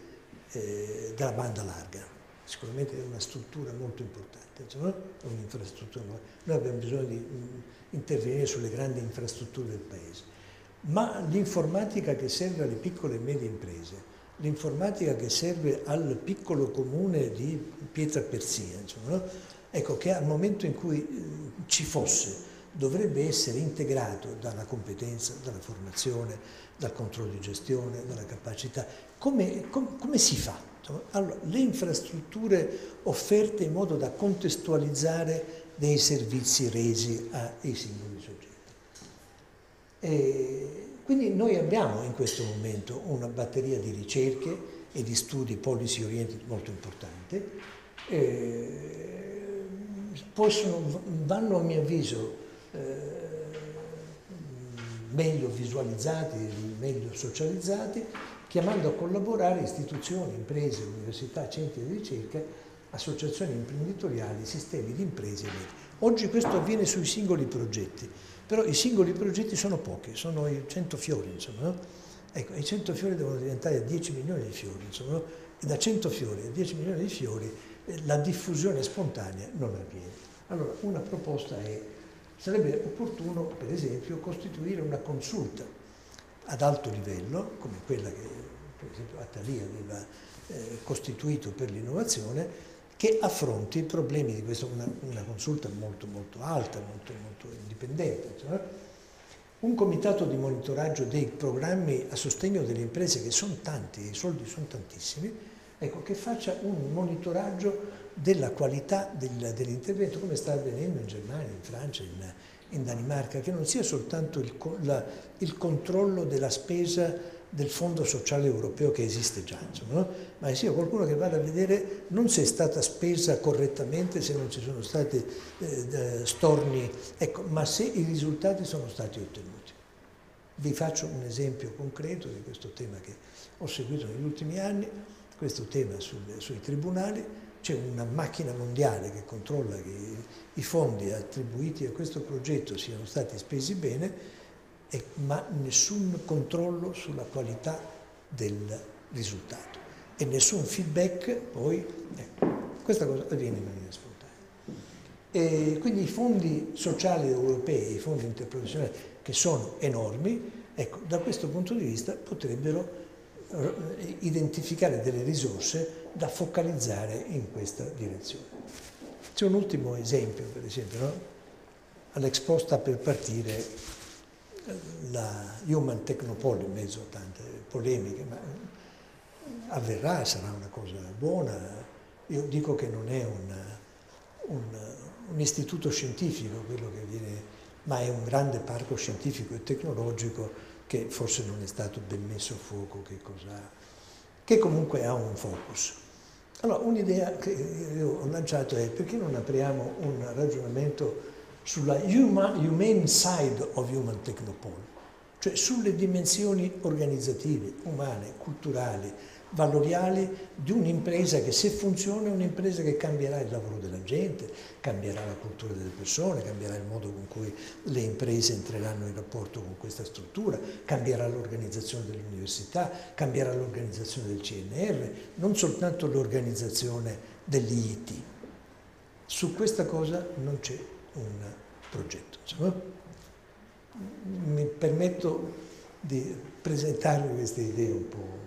eh, della banda larga. Sicuramente è una struttura molto importante, cioè, un'infrastruttura. Noi abbiamo bisogno di mh, mm, intervenire sulle grandi infrastrutture del Paese. Ma l'informatica che serve alle piccole e medie imprese, l'informatica che serve al piccolo comune di Pietra Perzia, insomma, no? ecco che al momento in cui eh, ci fosse dovrebbe essere integrato dalla competenza, dalla formazione, dal controllo di gestione, dalla capacità. Come, com, come si fa? Allora, le infrastrutture offerte in modo da contestualizzare dei servizi resi ai singoli soggetti. E quindi noi abbiamo in questo momento una batteria di ricerche e di studi policy oriented molto importante. Eh, possono, vanno a mio avviso meglio visualizzati, meglio socializzati, chiamando a collaborare istituzioni, imprese, università, centri di ricerca, associazioni imprenditoriali, sistemi di imprese. Oggi questo avviene sui singoli progetti, però i singoli progetti sono pochi, sono i 100 fiori, insomma, no? Ecco, i 100 fiori devono diventare 10 milioni di fiori, insomma, no? e da 100 fiori a 10 milioni di fiori eh, la diffusione spontanea non avviene. Allora, una proposta è Sarebbe opportuno, per esempio, costituire una consulta ad alto livello, come quella che per esempio Attali aveva eh, costituito per l'innovazione, che affronti i problemi di questa, una, una consulta molto molto alta, molto, molto indipendente. Cioè, un comitato di monitoraggio dei programmi a sostegno delle imprese, che sono tanti, i soldi sono tantissimi, ecco, che faccia un monitoraggio della qualità del, dell'intervento, come sta avvenendo in Germania, in Francia, in, in Danimarca, che non sia soltanto il, la, il, controllo della spesa del Fondo Sociale Europeo che esiste già, insomma, no? ma sia qualcuno che vada a vedere non se è stata spesa correttamente, se non ci sono stati eh, storni, ecco, ma se i risultati sono stati ottenuti. Vi faccio un esempio concreto di questo tema che ho seguito negli ultimi anni, questo tema sul, sui tribunali, c'è una macchina mondiale che controlla che i fondi attribuiti a questo progetto siano stati spesi bene, ma nessun controllo sulla qualità del risultato e nessun feedback poi, ecco, questa cosa avviene in maniera spontanea. E quindi i fondi sociali europei, i fondi interprofessionali, che sono enormi, ecco, da questo punto di vista potrebbero eh, identificare delle risorse da focalizzare in questa direzione. C'è un ultimo esempio, per esempio, no? all'Expo per partire eh, la Human Technopole in mezzo a tante polemiche, ma avverrà, sarà una cosa buona. Io dico che non è un, un, un istituto scientifico quello che viene, ma è un grande parco scientifico e tecnologico che forse non è stato ben messo a fuoco, che, che comunque ha un focus. Allora, un'idea che io ho lanciato è perché non apriamo un ragionamento sulla human, humane side of human technopole, cioè sulle dimensioni organizzative, umane, culturali, valoriali di un'impresa che se funziona è un'impresa che cambierà il lavoro della gente, cambierà la cultura delle persone, cambierà il modo con cui le imprese entreranno in rapporto con questa struttura, cambierà l'organizzazione dell'università, cambierà l'organizzazione del CNR, non soltanto l'organizzazione dell'IIT. Su questa cosa non c'è un progetto. Mi permetto di presentarvi queste idee un po'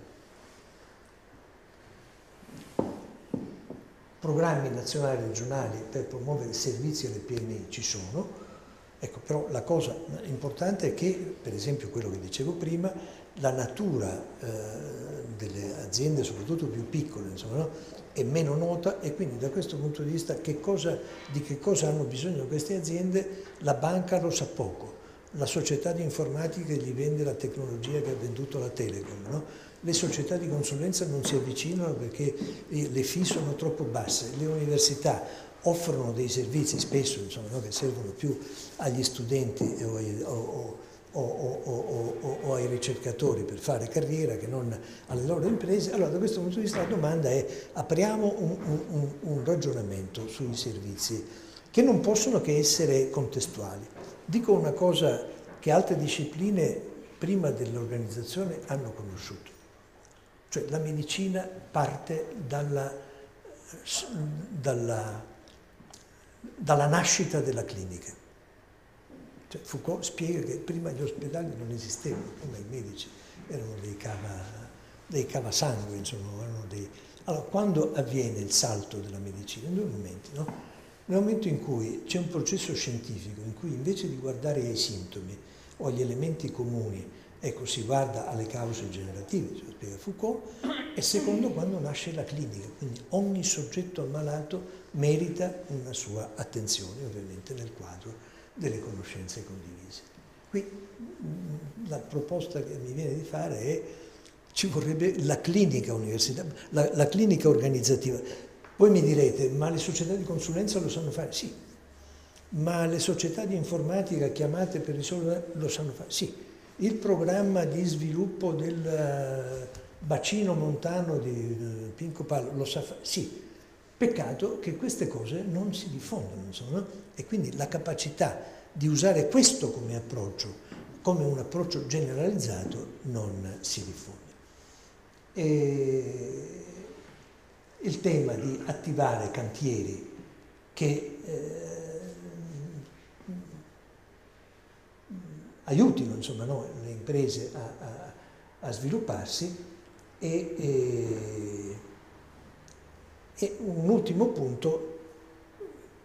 programmi nazionali e regionali per promuovere servizi alle PMI ci sono, ecco, però la cosa importante è che, per esempio quello che dicevo prima, la natura eh, delle aziende, soprattutto più piccole, insomma, no? è meno nota e quindi da questo punto di vista che cosa, di che cosa hanno bisogno queste aziende la banca lo sa poco, la società di informatica gli vende la tecnologia che ha venduto la Telecom, no? le società di consulenza non si avvicinano perché le fee sono troppo basse, le università offrono dei servizi spesso insomma, no, che servono più agli studenti o o, o, o ai, ricercatori per fare carriera che non alle loro imprese, allora da questo punto di vista la domanda è apriamo un, un, un ragionamento sui servizi che non possono che essere contestuali. Dico una cosa che altre discipline prima dell'organizzazione hanno conosciuto. Cioè la medicina parte dalla, dalla, dalla nascita della clinica. Cioè Foucault spiega che prima gli ospedali non esistevano, prima i medici erano dei, cava, dei cavasangue, insomma, dei... Allora, quando avviene il salto della medicina? In due momenti, no? Nel momento in cui c'è un processo scientifico, in cui invece di guardare ai sintomi o agli elementi comuni Ecco, si guarda alle cause generative, ce spiega Foucault, e secondo quando nasce la clinica. Quindi ogni soggetto ammalato merita una sua attenzione, ovviamente nel quadro delle conoscenze condivise. Qui mm, la proposta che mi viene di fare è ci vorrebbe la clinica universitaria, la, la clinica organizzativa. Voi mi direte, ma le società di consulenza lo sanno fare? Sì. Ma le società di informatica chiamate per risolvere lo sanno fare? Sì il programma di sviluppo del eh, bacino montano di eh, Pinco Palo lo sa fare? Sì, peccato che queste cose non si diffondono, insomma, e quindi la capacità di usare questo come approccio, come un approccio generalizzato, non si diffonde. E il tema di attivare cantieri che eh, aiutino insomma, no, le imprese a, a, a svilupparsi e, e, e, un ultimo punto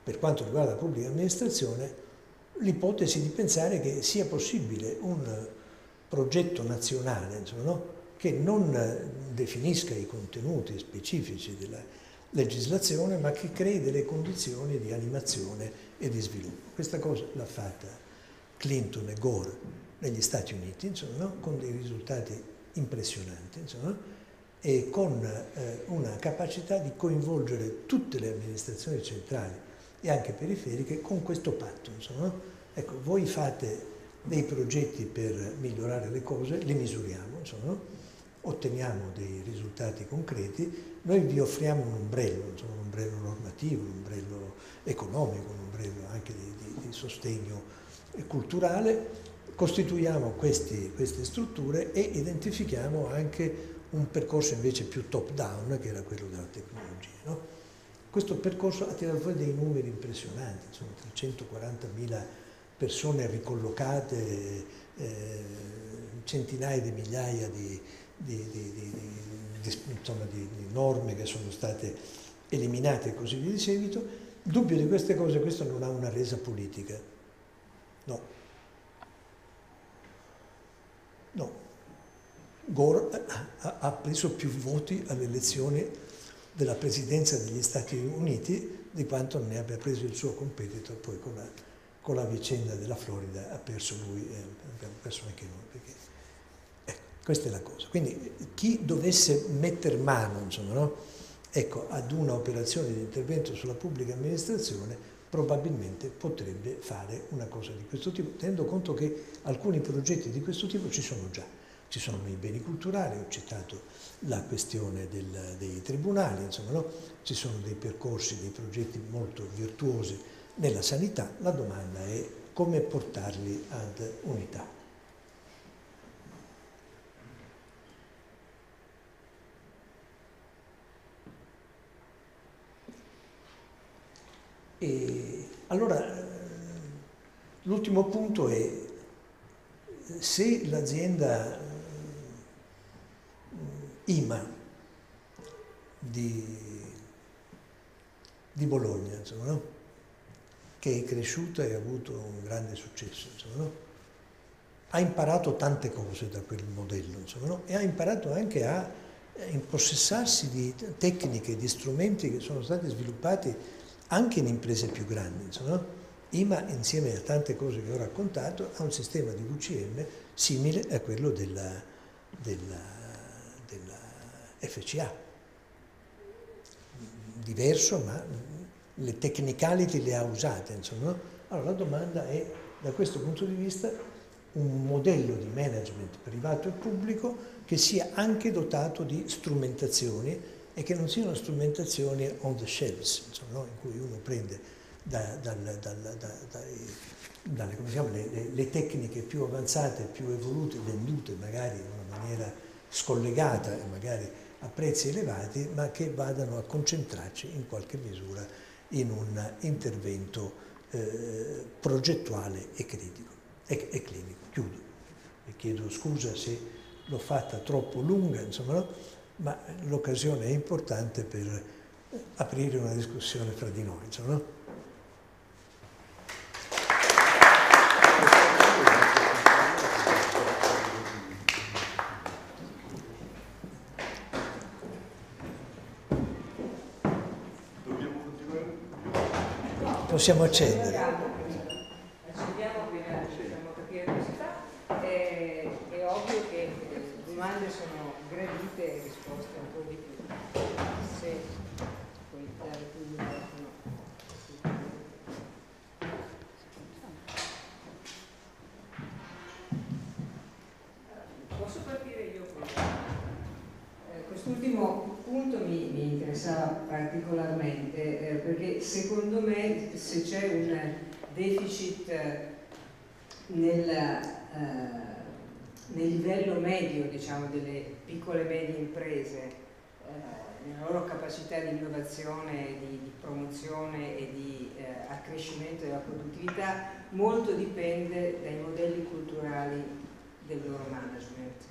per quanto riguarda la pubblica amministrazione l'ipotesi di pensare che sia possibile un progetto nazionale insomma, no, che non definisca i contenuti specifici della legislazione ma che crei delle condizioni di animazione e di sviluppo. Questa cosa l'ha fatta Clinton e Gore negli Stati Uniti, insomma, con dei risultati impressionanti insomma, e con eh, una capacità di coinvolgere tutte le amministrazioni centrali e anche periferiche con questo patto. Insomma? Ecco, voi fate dei progetti per migliorare le cose, li misuriamo, insomma, otteniamo dei risultati concreti, noi vi offriamo un ombrello, insomma, un ombrello normativo, un ombrello economico, un ombrello anche di, di, di sostegno culturale, costituiamo questi, queste strutture e identifichiamo anche un percorso invece più top down che era quello della tecnologia. No? Questo percorso ha tirato fuori dei numeri impressionanti, sono 340.000 persone ricollocate, eh, centinaia di migliaia di, di, di, insomma, di, norme che sono state eliminate e così via di seguito. Il dubbio di queste cose, questo non ha una resa politica, No. No. Gore ha preso più voti alle elezioni della presidenza degli Stati Uniti di quanto ne abbia preso il suo competitor poi con la, con la vicenda della Florida ha perso lui e abbiamo perso anche ecco, questa è la cosa. Quindi chi dovesse mettere mano insomma, no, ecco, ad una operazione di intervento sulla pubblica amministrazione probabilmente potrebbe fare una cosa di questo tipo, tenendo conto che alcuni progetti di questo tipo ci sono già. Ci sono i beni culturali, ho citato la questione del, dei tribunali, insomma, no? ci sono dei percorsi, dei progetti molto virtuosi nella sanità, la domanda è come portarli ad unità. E allora l'ultimo punto è se l'azienda eh, IMA di, di Bologna, insomma, no? che è cresciuta e ha avuto un grande successo, insomma, no? ha imparato tante cose da quel modello insomma, no? e ha imparato anche a impossessarsi di tecniche, di strumenti che sono stati sviluppati anche in imprese più grandi. Insomma, IMA, insieme a tante cose che ho raccontato, ha un sistema di VCM simile a quello della, della, della FCA. Diverso, ma le technicality le ha usate. Insomma. Allora la domanda è, da questo punto di vista, un modello di management privato e pubblico che sia anche dotato di strumentazioni e che non siano strumentazioni on the shelves, insomma, no? in cui uno prende da, dal, dal, da, dalle, chiama, le, le, tecniche più avanzate, più evolute, vendute magari in una maniera scollegata e magari a prezzi elevati, ma che vadano a concentrarci in qualche misura in un intervento eh, progettuale e critico e, e clinico. Chiudo. Vi chiedo scusa se l'ho fatta troppo lunga, insomma, no? Ma l'occasione è importante per aprire una discussione fra di noi. Insomma, no? Possiamo accendere. secondo me se c'è un deficit nel, eh, nel livello medio diciamo, delle piccole e medie imprese, eh, nella loro capacità di innovazione, di, di promozione e di eh, accrescimento della produttività, molto dipende dai modelli culturali del loro management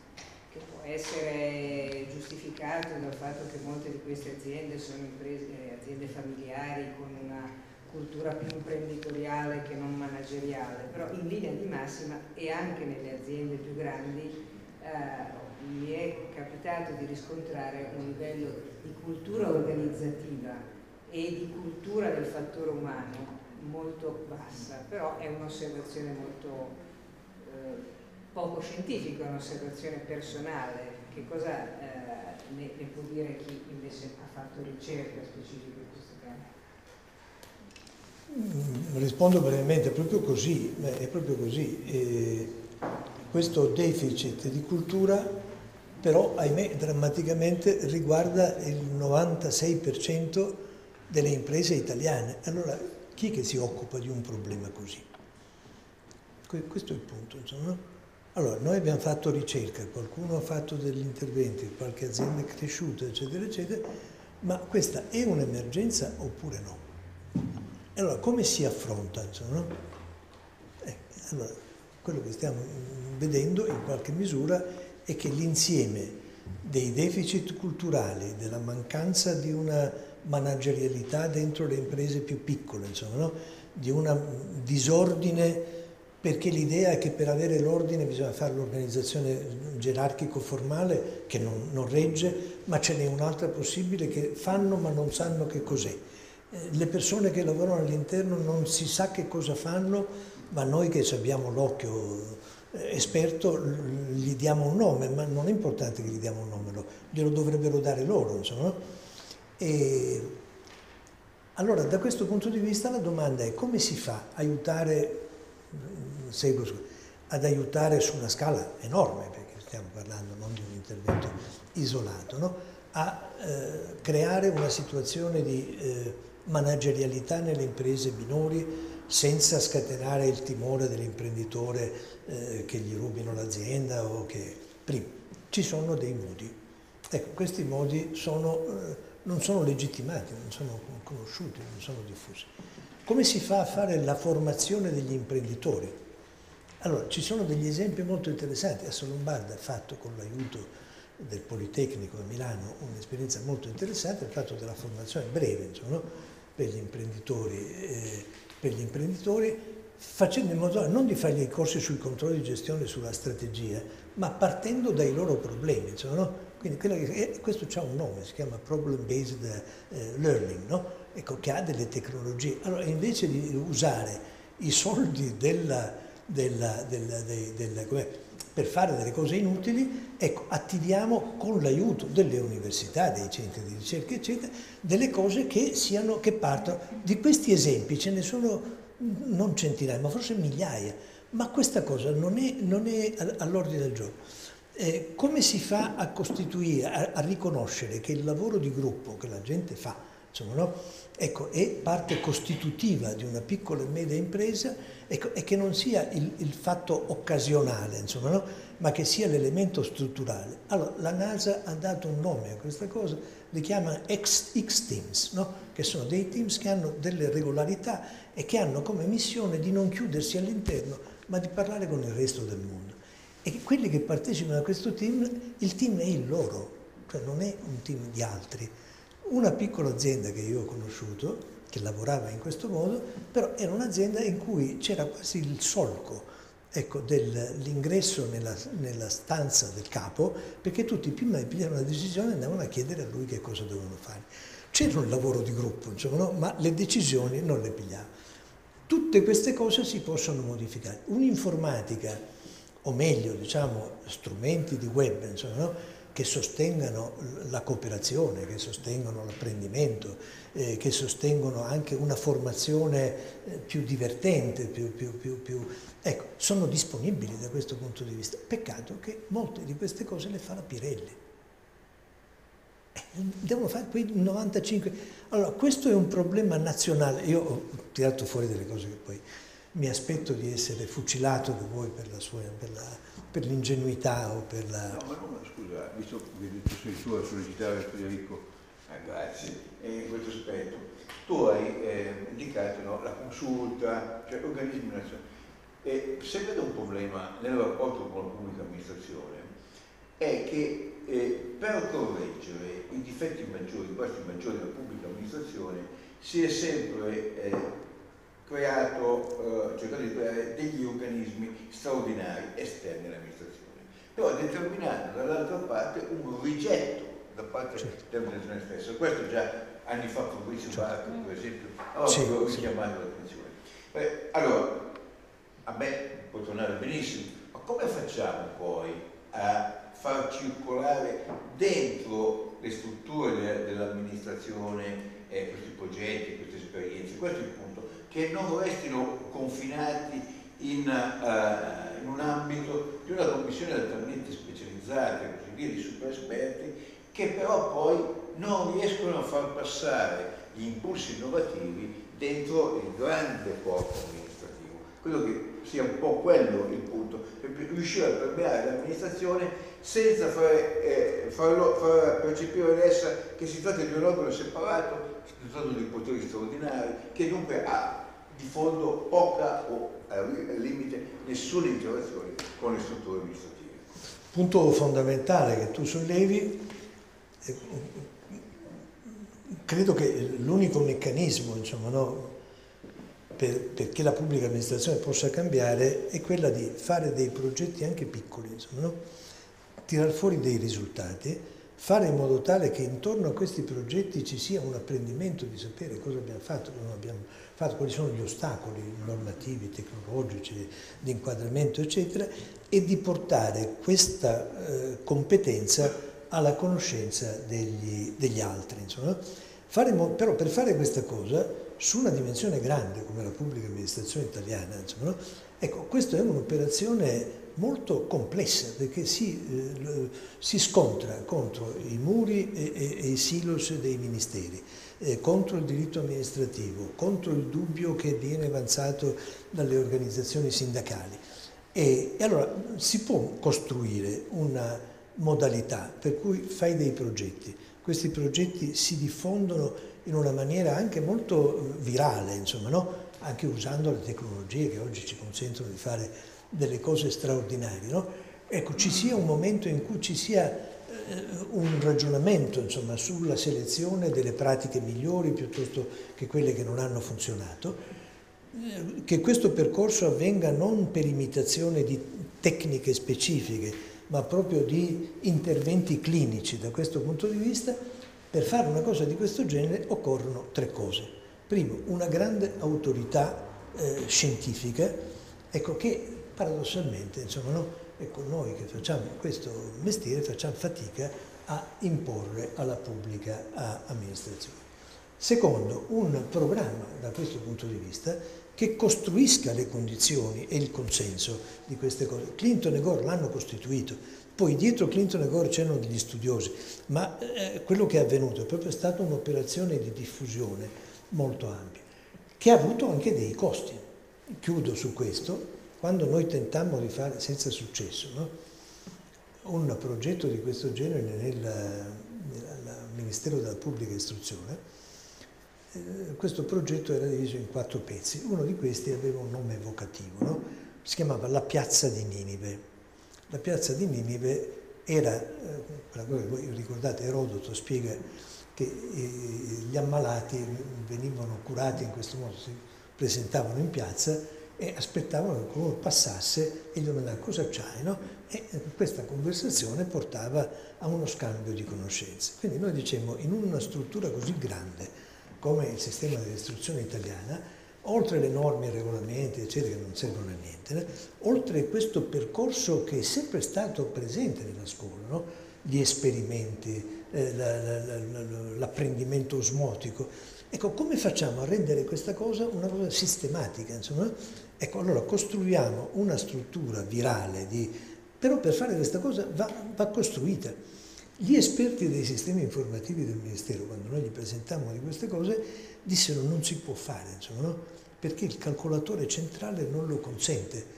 che può essere giustificato dal fatto che molte di queste aziende sono imprese, eh, aziende familiari con una cultura più imprenditoriale che non manageriale, però in linea di massima e anche nelle aziende più grandi eh, mi è capitato di riscontrare un livello di cultura organizzativa e di cultura del fattore umano molto bassa, però è un'osservazione molto eh, poco scientifico, è un'osservazione personale. Che cosa eh, ne, ne, può dire chi invece ha fatto ricerca specifica in questo campo? Mm, rispondo brevemente, è proprio così, è proprio così. E questo deficit di cultura però ahimè drammaticamente riguarda il 96% delle imprese italiane. Allora chi che si occupa di un problema così? Questo è il punto, insomma. Allora, noi abbiamo fatto ricerca, qualcuno ha fatto degli interventi, qualche azienda è cresciuta, eccetera, eccetera, ma questa è un'emergenza oppure no? E allora, come si affronta? Insomma, no? eh, allora, quello che stiamo vedendo in qualche misura è che l'insieme dei deficit culturali, della mancanza di una managerialità dentro le imprese più piccole, insomma, no? di un disordine perché l'idea è che per avere l'ordine bisogna fare l'organizzazione gerarchico-formale che non, non, regge, ma ce n'è un'altra possibile che fanno ma non sanno che cos'è. Eh, le persone che lavorano all'interno non si sa che cosa fanno, ma noi che abbiamo l'occhio eh, esperto gli diamo un nome, ma non è importante che gli diamo un nome, glielo dovrebbero dare loro, insomma. E allora da questo punto di vista la domanda è come si fa aiutare, seguo, ad aiutare su una scala enorme, perché stiamo parlando non di un intervento isolato, no? a eh, creare una situazione di eh, managerialità nelle imprese minori senza scatenare il timore dell'imprenditore eh, che gli rubino l'azienda o che... Prima, ci sono dei modi. Ecco, questi modi sono, eh, non sono legittimati, non sono conosciuti, non sono diffusi. Come si fa a fare la formazione degli imprenditori? Allora, ci sono degli esempi molto interessanti. Asso Lombarda ha fatto con l'aiuto del Politecnico a Milano un'esperienza molto interessante, ha fatto della formazione breve insomma, no? Per gli imprenditori. Eh, per gli imprenditori facendo in modo non di fargli i corsi sui controlli di gestione sulla strategia, ma partendo dai loro problemi. Insomma, no? Quindi che, questo ha un nome, si chiama problem based eh, learning, no? ecco, che ha delle tecnologie. Allora invece di usare i soldi della, della, della, della, per fare delle cose inutili, ecco, attiviamo con l'aiuto delle università, dei centri di ricerca, eccetera, delle cose che, siano, che partono. Di questi esempi ce ne sono non centinaia, ma forse migliaia, ma questa cosa non è, non è all'ordine del giorno. Eh, come si fa a costituire, a, a, riconoscere che il lavoro di gruppo che la gente fa, insomma, no? ecco, è parte costitutiva di una piccola e media impresa ecco, e che non sia il, il fatto occasionale, insomma, no? ma che sia l'elemento strutturale. Allora, la NASA ha dato un nome a questa cosa, li chiama X-Teams, no? che sono dei teams che hanno delle regolarità e che hanno come missione di non chiudersi all'interno, ma di parlare con il resto del mondo. E quelli che partecipano a questo team, il team è il loro, cioè non è un team di altri. Una piccola azienda che io ho conosciuto, che lavorava in questo modo, però era un'azienda in cui c'era quasi il solco ecco, dell'ingresso nella, nella, stanza del capo, perché tutti prima di pigliare una decisione andavano a chiedere a lui che cosa dovevano fare. C'era un lavoro di gruppo, insomma, no? ma le decisioni non le pigliava. Tutte queste cose si possono modificare. Un'informatica, o meglio, diciamo, strumenti di web, insomma, no? Che sostengano la cooperazione, che sostengono l'apprendimento, eh, che sostengono anche una formazione eh, più divertente, più, più, più, ecco, sono disponibili da questo punto di vista. Peccato che molte di queste cose le fa la Pirelli. Eh, devono fare quei 95. Allora, questo è un problema nazionale. Io ho tirato fuori delle cose che poi mi aspetto di essere fucilato da voi per, l'ingenuità o per la... No, ma no, scusa, visto che sei tu a sollecitare Federico, eh, grazie, e in questo aspetto, tu hai eh, indicato no, la consulta, cioè organismi nazionali. E se vedo un problema nel rapporto con la pubblica amministrazione è che eh, per correggere i difetti maggiori, i guasti maggiori della pubblica amministrazione si è sempre eh, creato, eh, cercato di creare degli organismi straordinari esterni all'amministrazione, però determinando dall'altra parte un rigetto da parte certo. dell'amministrazione stessa. Questo già anni fa Fabrizio certo. Barco, per esempio, aveva sì, richiamato l'attenzione. Eh, allora, a me può tornare benissimo, ma come facciamo poi a far circolare dentro le strutture dell'amministrazione eh, questi progetti, queste esperienze? Questo è il punto che non restino confinati in, uh, in un ambito di una commissione altamente specializzata, così via, di super esperti, che però poi non riescono a far passare gli impulsi innovativi dentro il grande corpo amministrativo. Credo che sia un po' quello il punto, riuscire a permeare l'amministrazione senza fare, eh, farlo, far percepire ad essa che si tratta di un organo separato dotato di poteri straordinari, che dunque ha di fondo poca o al limite nessuna interazione con le strutture amministrative. Punto fondamentale che tu sollevi, eh, credo che l'unico meccanismo insomma, no, per, perché la pubblica amministrazione possa cambiare è quella di fare dei progetti anche piccoli, insomma, no? tirar fuori dei risultati fare in modo tale che intorno a questi progetti ci sia un apprendimento di sapere cosa abbiamo fatto, cosa non abbiamo fatto, quali sono gli ostacoli normativi, tecnologici, di inquadramento, eccetera, e di portare questa eh, competenza alla conoscenza degli, degli altri. Insomma. Fare, però per fare questa cosa, su una dimensione grande come la pubblica amministrazione italiana, insomma, ecco, questa è un'operazione molto complessa perché si, eh, si, scontra contro i muri e, e, e i silos dei ministeri, eh, contro il diritto amministrativo, contro il dubbio che viene avanzato dalle organizzazioni sindacali. E, e allora si può costruire una modalità per cui fai dei progetti, questi progetti si diffondono in una maniera anche molto virale, insomma, no? anche usando le tecnologie che oggi ci consentono di fare delle cose straordinarie. No? Ecco, ci sia un momento in cui ci sia eh, un ragionamento insomma, sulla selezione delle pratiche migliori piuttosto che quelle che non hanno funzionato, eh, che questo percorso avvenga non per imitazione di tecniche specifiche, ma proprio di interventi clinici da questo punto di vista, per fare una cosa di questo genere occorrono tre cose. Primo, una grande autorità eh, scientifica, ecco che paradossalmente, insomma, no, ecco, noi che facciamo questo mestiere facciamo fatica a imporre alla pubblica amministrazione. Secondo, un programma da questo punto di vista che costruisca le condizioni e il consenso di queste cose. Clinton e Gore l'hanno costituito, poi dietro Clinton e Gore c'erano degli studiosi, ma eh, quello che è avvenuto è proprio stata un'operazione di diffusione molto ampia, che ha avuto anche dei costi. Chiudo su questo, quando noi tentammo di fare, senza successo, no? un progetto di questo genere nel, nel Ministero della Pubblica Istruzione, eh, questo progetto era diviso in quattro pezzi. Uno di questi aveva un nome evocativo, no? si chiamava La piazza di Ninive. La piazza di Ninive era, eh, quella cosa che voi ricordate, Erodoto spiega che gli ammalati venivano curati in questo modo, si presentavano in piazza e aspettavano che qualcuno passasse e gli domandava cosa c'hai, no? E questa conversazione portava a uno scambio di conoscenze. Quindi noi diciamo, in una struttura così grande, come il sistema dell'istruzione italiana, oltre le norme, i regolamenti, eccetera, che non servono a niente, né? oltre questo percorso che è sempre stato presente nella scuola, no? gli esperimenti, eh, l'apprendimento osmotico. Ecco, come facciamo a rendere questa cosa una cosa sistematica? Insomma? Ecco, allora costruiamo una struttura virale, di... però per fare questa cosa va, va costruita. Gli esperti dei sistemi informativi del Ministero, quando noi gli presentammo di queste cose, dissero non si può fare, insomma, no? perché il calcolatore centrale non lo consente.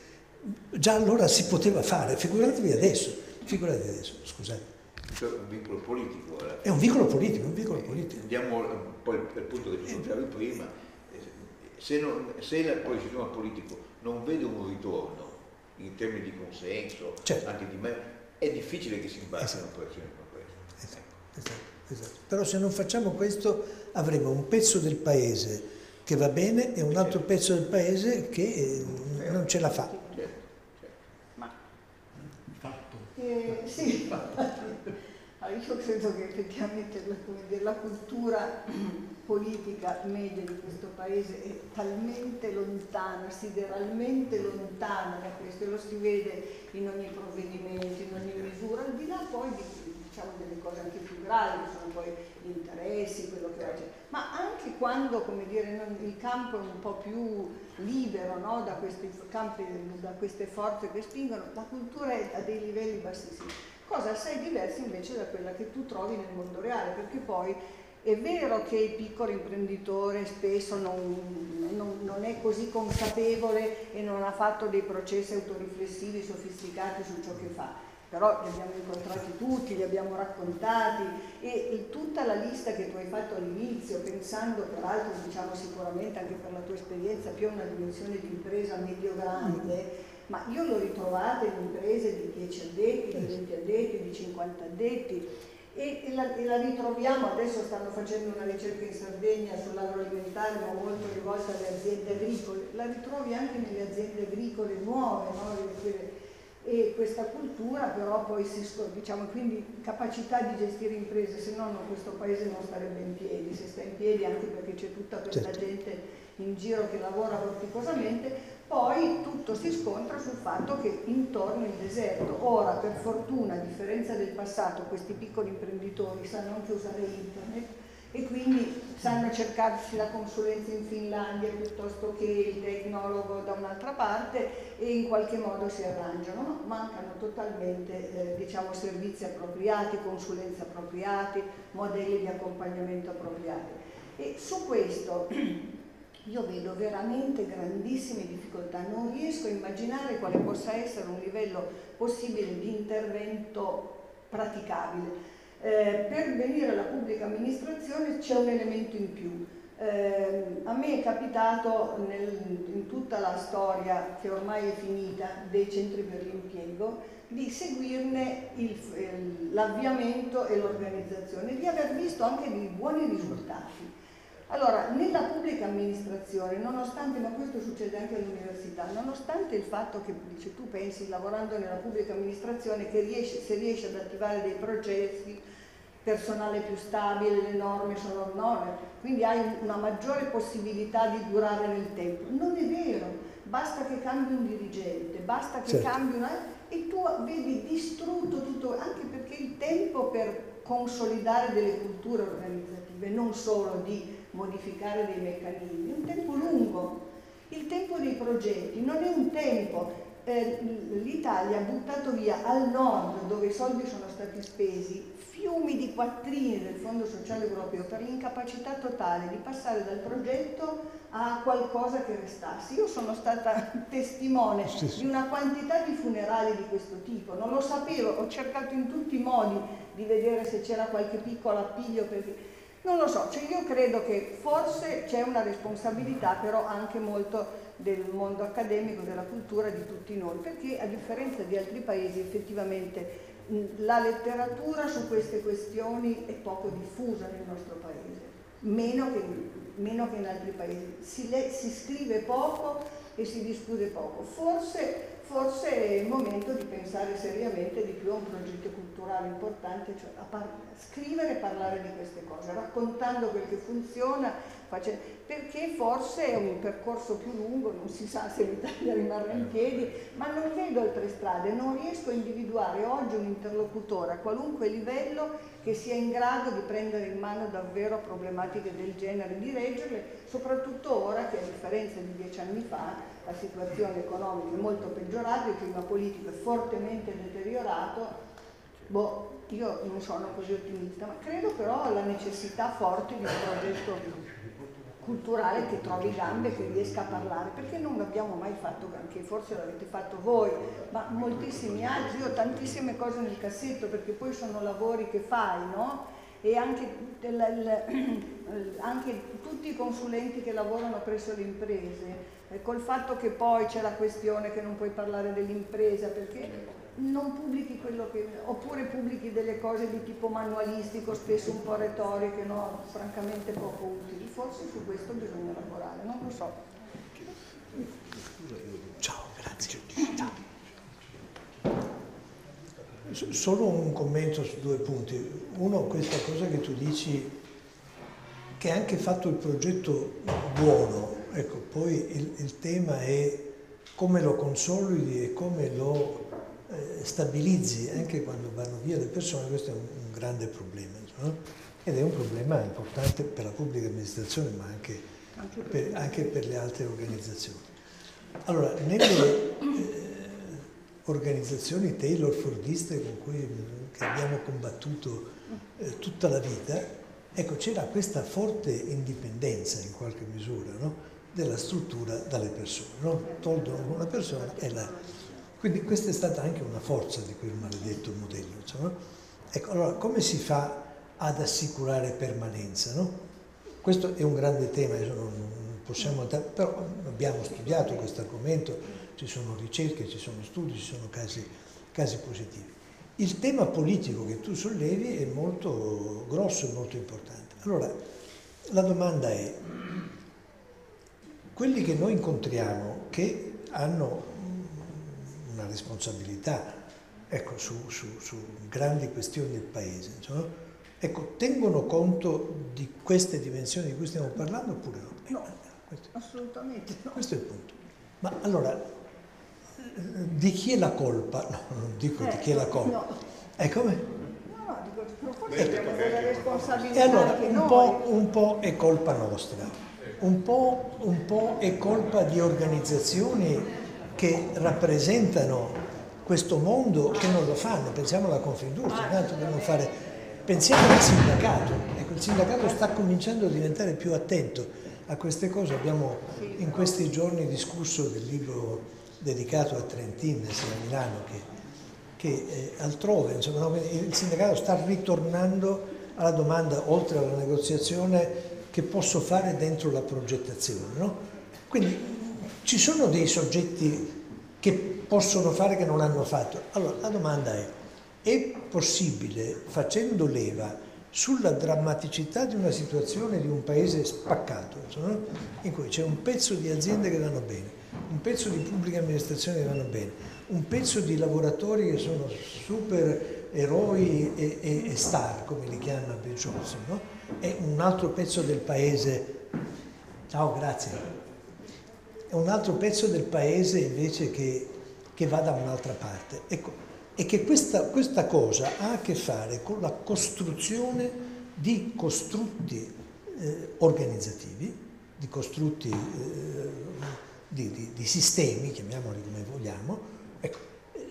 Già allora si poteva fare, figuratevi adesso, figuratevi adesso, scusate. È un vincolo politico. Eh. È un vincolo politico, un vincolo politico. Andiamo poi al punto che ci sono prima. Se, non, se la, poi il sistema politico non vede un ritorno in termini di consenso, certo. anche di me, è difficile che si imbarchi esatto. in un'operazione Esatto, esatto. Però se non facciamo questo avremo un pezzo del paese che va bene e un altro pezzo del paese che eh, non ce la fa. Ma fatto. Eh, sì, io credo che effettivamente la, dire, la cultura politica media di questo paese è talmente lontana, sideralmente lontana da questo, e lo si vede in ogni provvedimento, in ogni misura, al di là poi di diciamo delle cose anche più gravi, che sono poi gli interessi, quello che c'è, ma anche quando dire, non, il campo è un po' più libero no? da, questi campi, da queste forze che spingono, la cultura è a dei livelli bassissimi, cosa assai diversa invece da quella che tu trovi nel mondo reale, perché poi è vero che il piccolo imprenditore spesso non, non, non, è così consapevole e non ha fatto dei processi autoriflessivi sofisticati su ciò che fa, però li abbiamo incontrati tutti, li abbiamo raccontati e, tutta la lista che tu hai fatto all'inizio, pensando peraltro diciamo sicuramente anche per la tua esperienza più a una dimensione di impresa medio-grande, ma io l'ho ritrovata in imprese di 10 addetti, di 20 addetti, di 50 addetti e la, e la, ritroviamo, adesso stanno facendo una ricerca in Sardegna sull'agroalimentare ma molto rivolta alle aziende agricole, la ritrovi anche nelle aziende agricole nuove, no? e questa cultura però poi si diciamo quindi capacità di gestire imprese se no questo paese non starebbe in piedi se sta in piedi anche perché c'è tutta questa certo. gente in giro che lavora vorticosamente poi tutto si scontra sul fatto che intorno il deserto ora per fortuna a differenza del passato questi piccoli imprenditori sanno anche usare internet e quindi sanno cercarsi la consulenza in Finlandia piuttosto che il tecnologo da un'altra parte e in qualche modo si arrangiano, no? mancano totalmente eh, diciamo, servizi appropriati, consulenze appropriati, modelli di accompagnamento appropriati. E su questo io vedo veramente grandissime difficoltà, non riesco a immaginare quale possa essere un livello possibile di intervento praticabile. Eh, per venire alla pubblica amministrazione c'è un elemento in più. Eh, a me è capitato nel, in tutta la storia che ormai è finita dei centri per l'impiego di seguirne l'avviamento e l'organizzazione, di aver visto anche dei buoni risultati. Allora, nella pubblica amministrazione, nonostante, ma questo succede anche all'università, nonostante il fatto che dice, tu pensi lavorando nella pubblica amministrazione che riesci, se riesci ad attivare dei processi, personale più stabile, le norme sono norme, quindi hai una maggiore possibilità di durare nel tempo. Non è vero, basta che cambi un dirigente, basta che certo. cambi una... e tu vedi distrutto tutto, anche perché il tempo per consolidare delle culture organizzative, non solo di modificare dei meccanismi, è un tempo lungo. Il tempo dei progetti non è un tempo. Eh, L'Italia ha buttato via al nord, dove i soldi sono stati spesi, fiumi di quattrini del Fondo Sociale Europeo per l'incapacità totale di passare dal progetto a qualcosa che restasse. Io sono stata testimone di una quantità di funerali di questo tipo, non lo sapevo, ho cercato in tutti i modi di vedere se c'era qualche piccolo appiglio perché non lo so, cioè io credo che forse c'è una responsabilità però anche molto del mondo accademico, della cultura di tutti noi, perché a differenza di altri paesi effettivamente la letteratura su queste questioni è poco diffusa nel nostro paese, meno che, meno che in altri paesi. Si, le, si scrive poco e si discute poco. Forse forse è il momento di pensare seriamente di più a un progetto culturale importante, cioè a scrivere e parlare di queste cose, raccontando quel che funziona, perché forse è un percorso più lungo, non si sa se l'Italia rimarrà in piedi, ma non vedo altre strade, non riesco a individuare oggi un interlocutore a qualunque livello che sia in grado di prendere in mano davvero problematiche del genere, di reggerle, soprattutto ora che a differenza di dieci anni fa la situazione economica è molto peggiorata, il clima politico è fortemente deteriorato, boh, io non sono così ottimista, ma credo però alla necessità forte di un progetto culturale che trovi gambe, che riesca a parlare, perché non l'abbiamo mai fatto granché, forse l'avete fatto voi, ma moltissimi altri, io ho tantissime cose nel cassetto perché poi sono lavori che fai, no? E anche, anche tutti i consulenti che lavorano presso le imprese e col fatto che poi c'è la questione che non puoi parlare dell'impresa perché non pubblichi quello che... oppure pubblichi delle cose di tipo manualistico, spesso un po' retoriche, no? francamente poco utili. Forse su questo bisogna lavorare, non lo so. Ciao, grazie. Solo un commento su due punti. Uno, questa cosa che tu dici, che anche fatto il progetto buono, Ecco, poi il, il, tema è come lo consolidi e come lo stabilizzi anche quando vanno via le persone, questo è un, un grande problema. No? Ed è un problema importante per la pubblica amministrazione ma anche, anche, per, anche per, le altre organizzazioni. Allora, nelle eh, organizzazioni Taylor-Fordiste con cui abbiamo combattuto eh, tutta la vita, ecco, c'era questa forte indipendenza in qualche misura, no? della struttura dalle persone, no? tolgono una persona e la... Quindi questa è stata anche una forza di quel maledetto modello. Insomma. Ecco, allora come si fa ad assicurare permanenza? No? Questo è un grande tema, possiamo, però abbiamo studiato questo argomento, ci sono ricerche, ci sono studi, ci sono casi, casi positivi. Il tema politico che tu sollevi è molto grosso e molto importante. Allora, la domanda è, quelli che noi incontriamo che hanno una responsabilità ecco, su, su, su, grandi questioni del paese, insomma, ecco, tengono conto di queste dimensioni di cui stiamo parlando oppure no? No, questo, assolutamente no. Questo è il punto. Ma allora, di chi è la colpa? No, non dico eh, di chi è la colpa. No. È come? No, dico forse abbiamo delle responsabilità E allora anche un noi. po', un po' è colpa nostra, un po', un po' è colpa di organizzazioni che rappresentano questo mondo che non lo fanno. Pensiamo alla Confindustria, tanto per non fare... Pensiamo al sindacato. Ecco, il sindacato sta cominciando a diventare più attento a queste cose. Abbiamo in questi giorni discusso del libro dedicato a Trentin, sia a Milano che, che eh, altrove. Insomma, no? il sindacato sta ritornando alla domanda, oltre alla negoziazione, che posso fare dentro la progettazione. No? Quindi ci sono dei soggetti che possono fare che non hanno fatto. Allora la domanda è, è possibile, facendo leva sulla drammaticità di una situazione di un paese spaccato, insomma, in cui c'è un pezzo di aziende che vanno bene, un pezzo di pubblica amministrazione che vanno bene, un pezzo di lavoratori che sono super eroi e, e, e star, come li chiama Johnson, no? e un altro pezzo del paese, ciao, grazie, è un altro pezzo del paese invece che, che va da un'altra parte. Ecco, e che questa, questa, cosa ha a che fare con la costruzione di costrutti eh, organizzativi, di costrutti, eh, di, di, di, sistemi, chiamiamoli come vogliamo, ecco,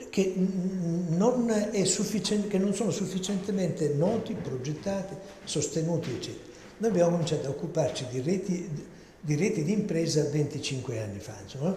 che, non che, non sono sufficientemente noti, progettati, sostenuti, eccetera. Noi abbiamo cominciato a occuparci di reti di reti di impresa 25 anni fa. Insomma.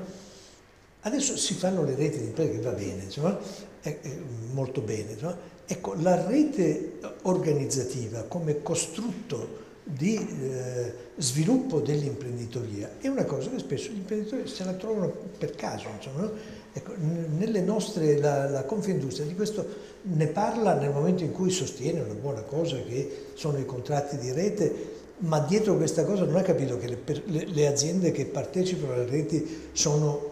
Adesso si fanno le reti di impresa che va bene, insomma, è, è molto bene. Insomma. Ecco, la rete organizzativa come costrutto di eh, sviluppo dell'imprenditoria è una cosa che spesso gli imprenditori se la trovano per caso. Insomma, no? ecco, nelle nostre, la, la Confindustria di questo ne parla nel momento in cui sostiene una buona cosa che sono i contratti di rete ma dietro questa cosa non ha capito che le, le, le, aziende che partecipano alle reti sono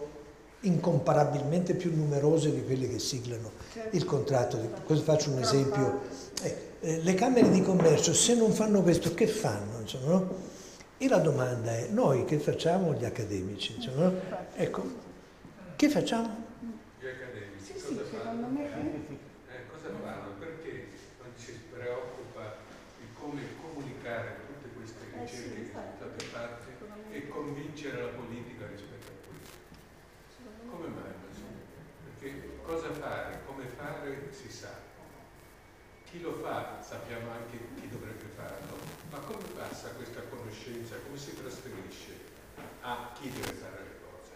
incomparabilmente più numerose di quelle che siglano certo. il contratto. Questo faccio un esempio. Eh, le camere di commercio se non fanno questo che fanno? Insomma, no? E la domanda è, noi che facciamo gli accademici? Insomma, no? Ecco, che facciamo? Gli accademici sì, sì, secondo me eh, cosa fanno? Perché non ci si preoccupa di come comunicare ricerche che sono state fatte e convincere la politica rispetto a questo. Come mai così? Perché cosa fare, come fare si sa. Chi lo fa sappiamo anche chi dovrebbe farlo, ma come passa questa conoscenza, come si trasferisce a chi deve fare le cose?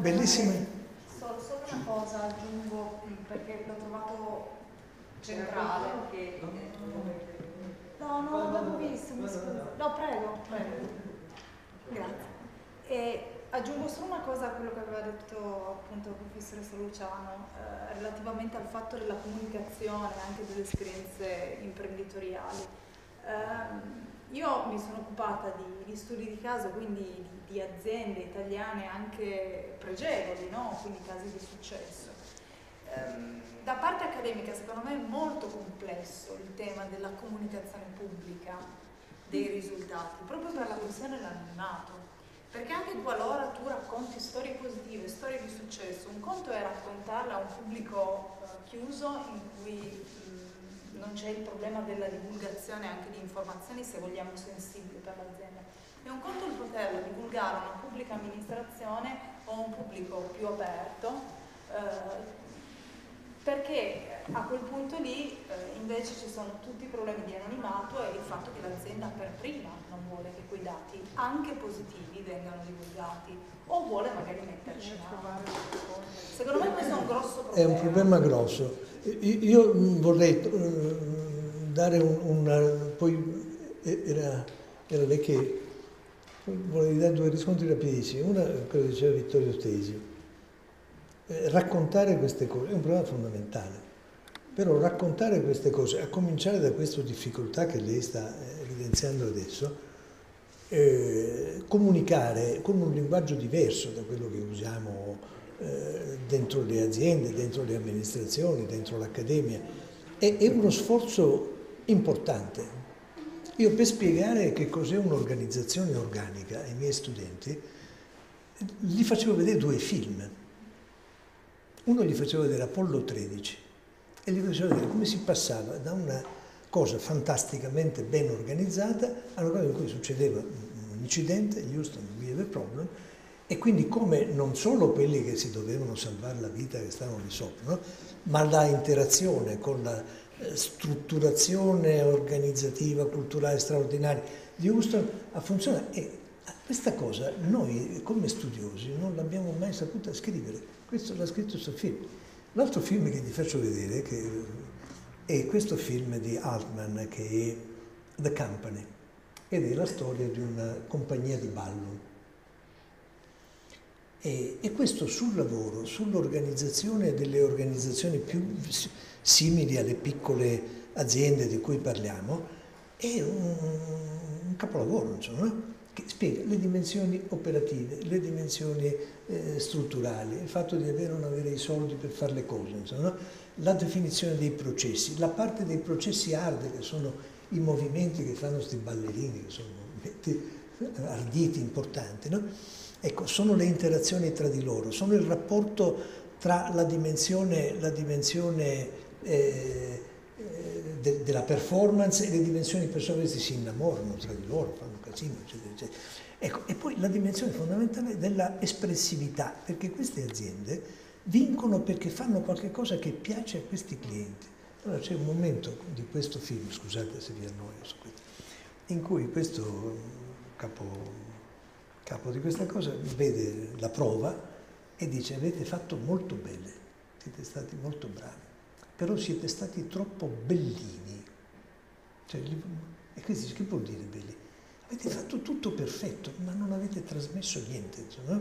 Bellissime. Solo, solo una cosa aggiungo perché l'ho trovato centrale. Che, No, no, non l'avevo visto, mi scusi. No, prego, prego. Grazie. E aggiungo solo una cosa a quello che aveva detto appunto il professore Luciano eh, relativamente al fatto della comunicazione anche delle esperienze imprenditoriali. Eh, io mi sono occupata di, di, studi di caso, quindi di, di aziende italiane anche pregevoli, no? quindi casi di successo. Ehm, da parte accademica secondo me è molto complesso il tema della comunicazione pubblica dei risultati, proprio per la questione dell'anonimato. Perché anche qualora tu racconti storie positive, storie di successo, un conto è raccontarle a un pubblico uh, chiuso in cui mh, non c'è il problema della divulgazione anche di informazioni se vogliamo sensibili per l'azienda. E un conto è poterlo divulgare a una pubblica amministrazione o a un pubblico più aperto, uh, perché a quel punto lì eh, invece ci sono tutti i problemi di anonimato e il fatto che l'azienda per prima non vuole che quei dati, anche positivi, vengano divulgati o vuole magari metterci Secondo me questo è un grosso problema. È un problema grosso. Io vorrei eh, dare un, una... poi era, era lei che... Vorrei dare due riscontri rapidissimi. Una, quello che diceva Vittorio Stesi eh, raccontare queste cose è un problema fondamentale, però raccontare queste cose, a cominciare da questa difficoltà che lei sta eh, evidenziando adesso, eh, comunicare con un linguaggio diverso da quello che usiamo eh, dentro le aziende, dentro le amministrazioni, dentro l'accademia, è, è uno sforzo importante. Io per spiegare che cos'è un'organizzazione organica ai miei studenti, gli facevo vedere due film uno gli faceva vedere Apollo 13 e gli faceva vedere come si passava da una cosa fantasticamente ben organizzata a una cosa in cui succedeva un incidente, Houston we have a problem, e quindi come non solo quelli che si dovevano salvare la vita che stavano lì sopra, no? ma la interazione con la eh, strutturazione organizzativa, culturale straordinaria di Houston ha funzionato e questa cosa noi come studiosi non l'abbiamo mai saputa scrivere, questo l'ha scritto questo film. L'altro film che ti faccio vedere che è questo film di Altman che è The Company ed è la storia di una compagnia di ballo. E, e questo sul lavoro, sull'organizzazione delle organizzazioni più simili alle piccole aziende di cui parliamo, è un, un capolavoro, insomma. Che spiega le dimensioni operative, le dimensioni eh, strutturali, il fatto di avere o non avere i soldi per fare le cose, insomma, no? la definizione dei processi, la parte dei processi hard che sono i movimenti che fanno questi ballerini, che sono movimenti arditi, importanti, no? ecco, sono le interazioni tra di loro, sono il rapporto tra la dimensione, la dimensione eh, de, della performance e le dimensioni personali si innamorano tra di loro, casino, eccetera, eccetera. Ecco, e poi la dimensione fondamentale della espressività, perché queste aziende vincono perché fanno qualcosa che piace a questi clienti. Allora c'è un momento di questo film, scusate se vi annoio su questo, in cui questo capo, capo di questa cosa vede la prova e dice avete fatto molto bene, siete stati molto bravi però siete stati troppo bellini. Cioè, e quindi che vuol dire belli? Avete fatto tutto perfetto, ma non avete trasmesso niente. Insomma.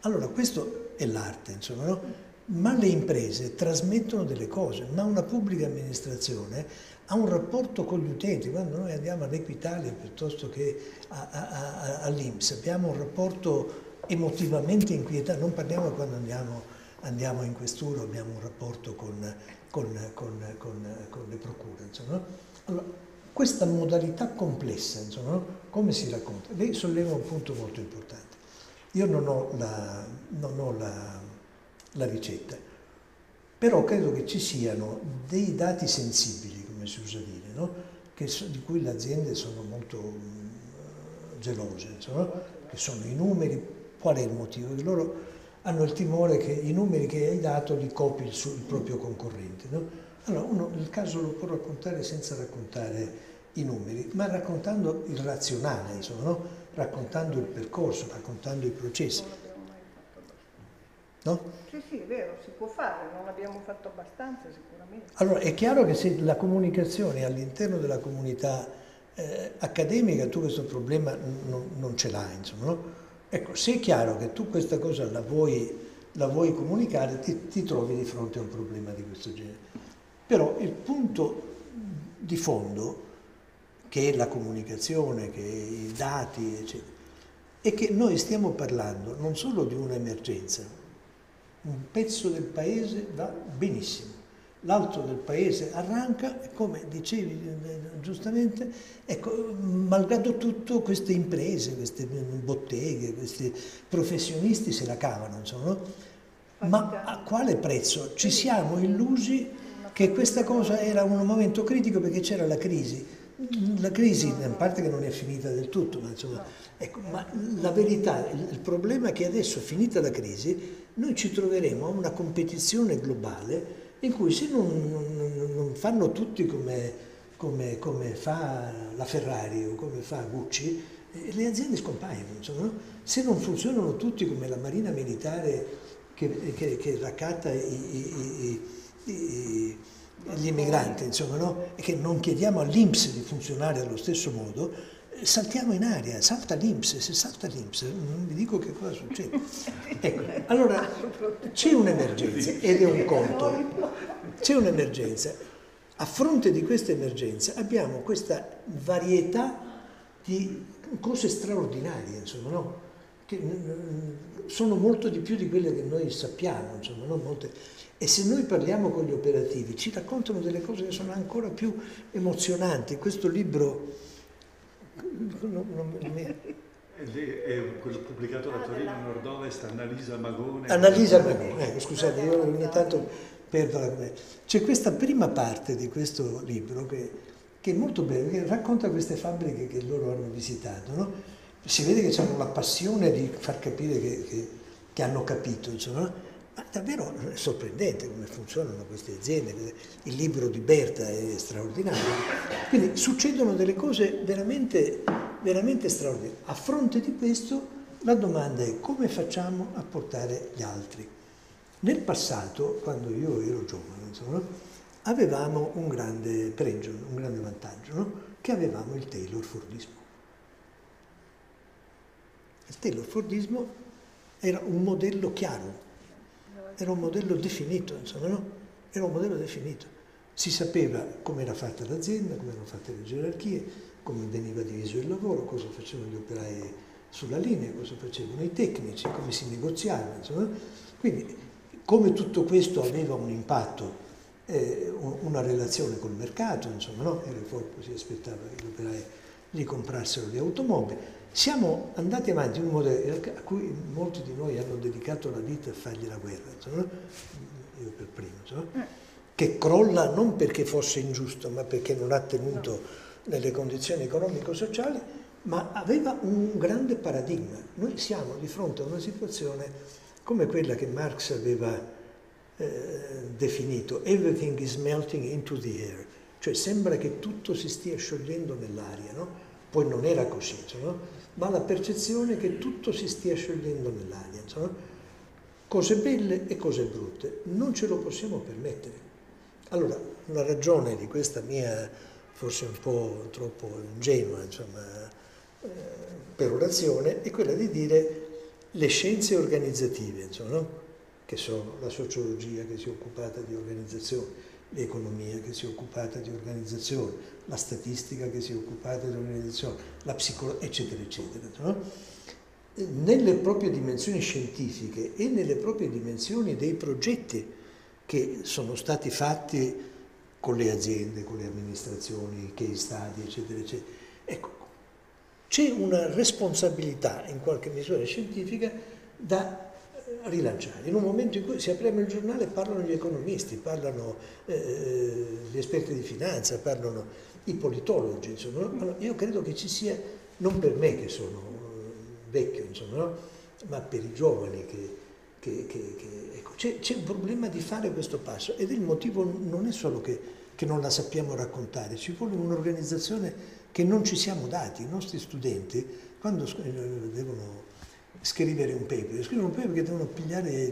Allora, questo è l'arte, insomma, no? ma le imprese trasmettono delle cose, ma una pubblica amministrazione ha un rapporto con gli utenti. Quando noi andiamo all'Equitalia piuttosto che all'Inps, abbiamo un rapporto emotivamente inquietante, non parliamo quando andiamo, andiamo in questura, abbiamo un rapporto con con, con, con, le procure. Insomma. Allora, questa modalità complessa, insomma, come si racconta? Lei solleva un punto molto importante. Io non ho la, non ho la, la ricetta, però credo che ci siano dei dati sensibili, come si usa dire, no? che, di cui le aziende sono molto uh, gelose, insomma, che sono i numeri, qual è il motivo? Che loro hanno il timore che i numeri che hai dato li copi il, suo, il proprio concorrente. No? Allora uno il caso lo può raccontare senza raccontare i numeri, ma raccontando il razionale, insomma, no? raccontando il percorso, raccontando i processi. No? Sì, sì, è vero, si può fare, non l'abbiamo fatto abbastanza sicuramente. Allora, è chiaro che se la comunicazione all'interno della comunità eh, accademica tu questo problema non, non ce l'hai, insomma, no? Ecco, se è chiaro che tu questa cosa la vuoi, la vuoi comunicare, ti, ti trovi di fronte a un problema di questo genere. Però il punto di fondo, che è la comunicazione, che i dati, eccetera, è che noi stiamo parlando non solo di un'emergenza, un pezzo del paese va benissimo, l'altro del paese arranca e come dicevi eh, giustamente, ecco, malgrado tutto queste imprese, queste botteghe, questi professionisti se la cavano, insomma, no? Ma a quale prezzo? Ci siamo illusi che questa cosa era un momento critico perché c'era la crisi. La crisi, in parte che non è finita del tutto, ma insomma, ecco, ma la verità, il problema è che adesso, finita la crisi, noi ci troveremo a una competizione globale in cui se non, non, non fanno tutti come, come, come, fa la Ferrari o come fa Gucci, eh, le aziende scompaiono. Insomma, no? Se non funzionano tutti come la Marina Militare che, che, che raccatta i, i, i, gli immigranti, insomma, no? e che non chiediamo all'Inps di funzionare allo stesso modo, saltiamo in aria, salta l'Inps, se salta l'Inps non vi dico che cosa succede. Ecco, allora c'è un'emergenza ed è un conto, c'è un'emergenza. A fronte di questa emergenza abbiamo questa varietà di cose straordinarie, insomma, no? che sono molto di più di quelle che noi sappiamo, insomma, no? Molte... e se noi parliamo con gli operativi ci raccontano delle cose che sono ancora più emozionanti. Questo libro non, non mi... È quello pubblicato da Torino Nord-Ovest, Annalisa Magone. Annalisa Magone, ecco, scusate, io ogni tanto perdono la C'è questa prima parte di questo libro che, che è molto bella, che racconta queste fabbriche che loro hanno visitato. No? Si vede che hanno la passione di far capire che, che, che hanno capito, insomma. Ma davvero è sorprendente come funzionano queste aziende, il libro di Berta è straordinario. Quindi succedono delle cose veramente, veramente straordinarie. A fronte di questo la domanda è come facciamo a portare gli altri? Nel passato, quando io ero giovane, insomma, avevamo un grande pregio, un grande vantaggio, no? che avevamo il Taylor Fordismo. Il Taylor Fordismo era un modello chiaro, era un modello definito, insomma, no? Era un modello definito. Si sapeva come era fatta l'azienda, come erano fatte le gerarchie, come veniva diviso il lavoro, cosa facevano gli operai sulla linea, cosa facevano i tecnici, come si negoziava, insomma. Quindi come tutto questo aveva un impatto, eh, una relazione col mercato, insomma, no? Era Ford si aspettava che gli operai gli comprassero le automobili. Siamo andati avanti in un modello a cui molti di noi hanno dedicato la vita a fargli la guerra, insomma, io per primo, insomma, mm. che crolla non perché fosse ingiusto, ma perché non ha tenuto nelle condizioni economico-sociali ma aveva un grande paradigma. Noi siamo di fronte a una situazione come quella che Marx aveva eh, definito, everything is melting into the air, cioè sembra che tutto si stia sciogliendo nell'aria, no? poi non era così, insomma, ma la percezione che tutto si stia sciogliendo nell'aria, insomma, cose belle e cose brutte, non ce lo possiamo permettere. Allora, la ragione di questa mia, forse un po' troppo ingenua, insomma, perorazione è quella di dire le scienze organizzative, insomma, no? che sono la sociologia che si è occupata di organizzazione, l'economia che si è occupata di organizzazione, la statistica che si è occupata di organizzazione, la psicologia, eccetera, eccetera. No? Nelle proprie dimensioni scientifiche e nelle proprie dimensioni dei progetti che sono stati fatti con le aziende, con le amministrazioni, case study, eccetera, eccetera. Ecco, c'è una responsabilità in qualche misura scientifica da rilanciare. In un momento in cui si apriamo il giornale parlano gli economisti, parlano eh, gli esperti di finanza, parlano i politologi, insomma. Allora, io credo che ci sia, non per me che sono vecchio, insomma, no? ma per i giovani che, che, che, che ecco, c'è, un problema di fare questo passo ed il motivo non è solo che, non la sappiamo raccontare, ci vuole un'organizzazione che non ci siamo dati. I nostri studenti, quando eh, devono scrivere un paper, scrivono un paper che devono pigliare,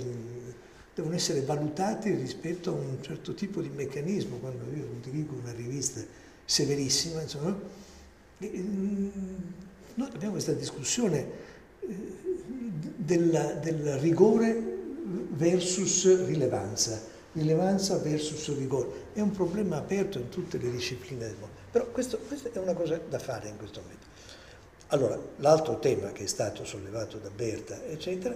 devono essere valutati rispetto a un certo tipo di meccanismo. Quando io utilizzo una rivista severissima, insomma, mm, noi abbiamo questa discussione eh, del, del rigore versus rilevanza rilevanza versus rigore. È un problema aperto in tutte le discipline del mondo. Però questo, questa è una cosa da fare in questo momento. Allora, l'altro tema che è stato sollevato da Berta, eccetera,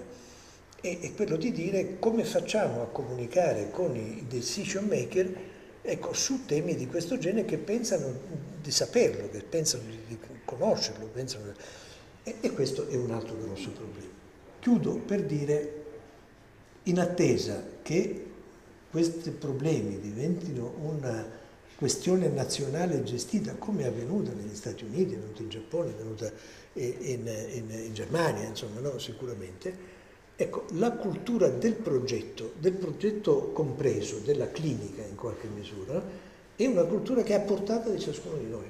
è, è quello di dire come facciamo a comunicare con i decision maker ecco, su temi di questo genere che pensano di saperlo, che pensano di conoscerlo, pensano... E, e questo è un altro grosso problema. Chiudo per dire, in attesa che questi problemi diventino una questione nazionale gestita come è avvenuta negli Stati Uniti, è venuta in Giappone, è venuta in, in, in Germania, insomma, no? sicuramente. Ecco, la cultura del progetto, del progetto compreso, della clinica in qualche misura, è una cultura che è a portata di ciascuno di noi.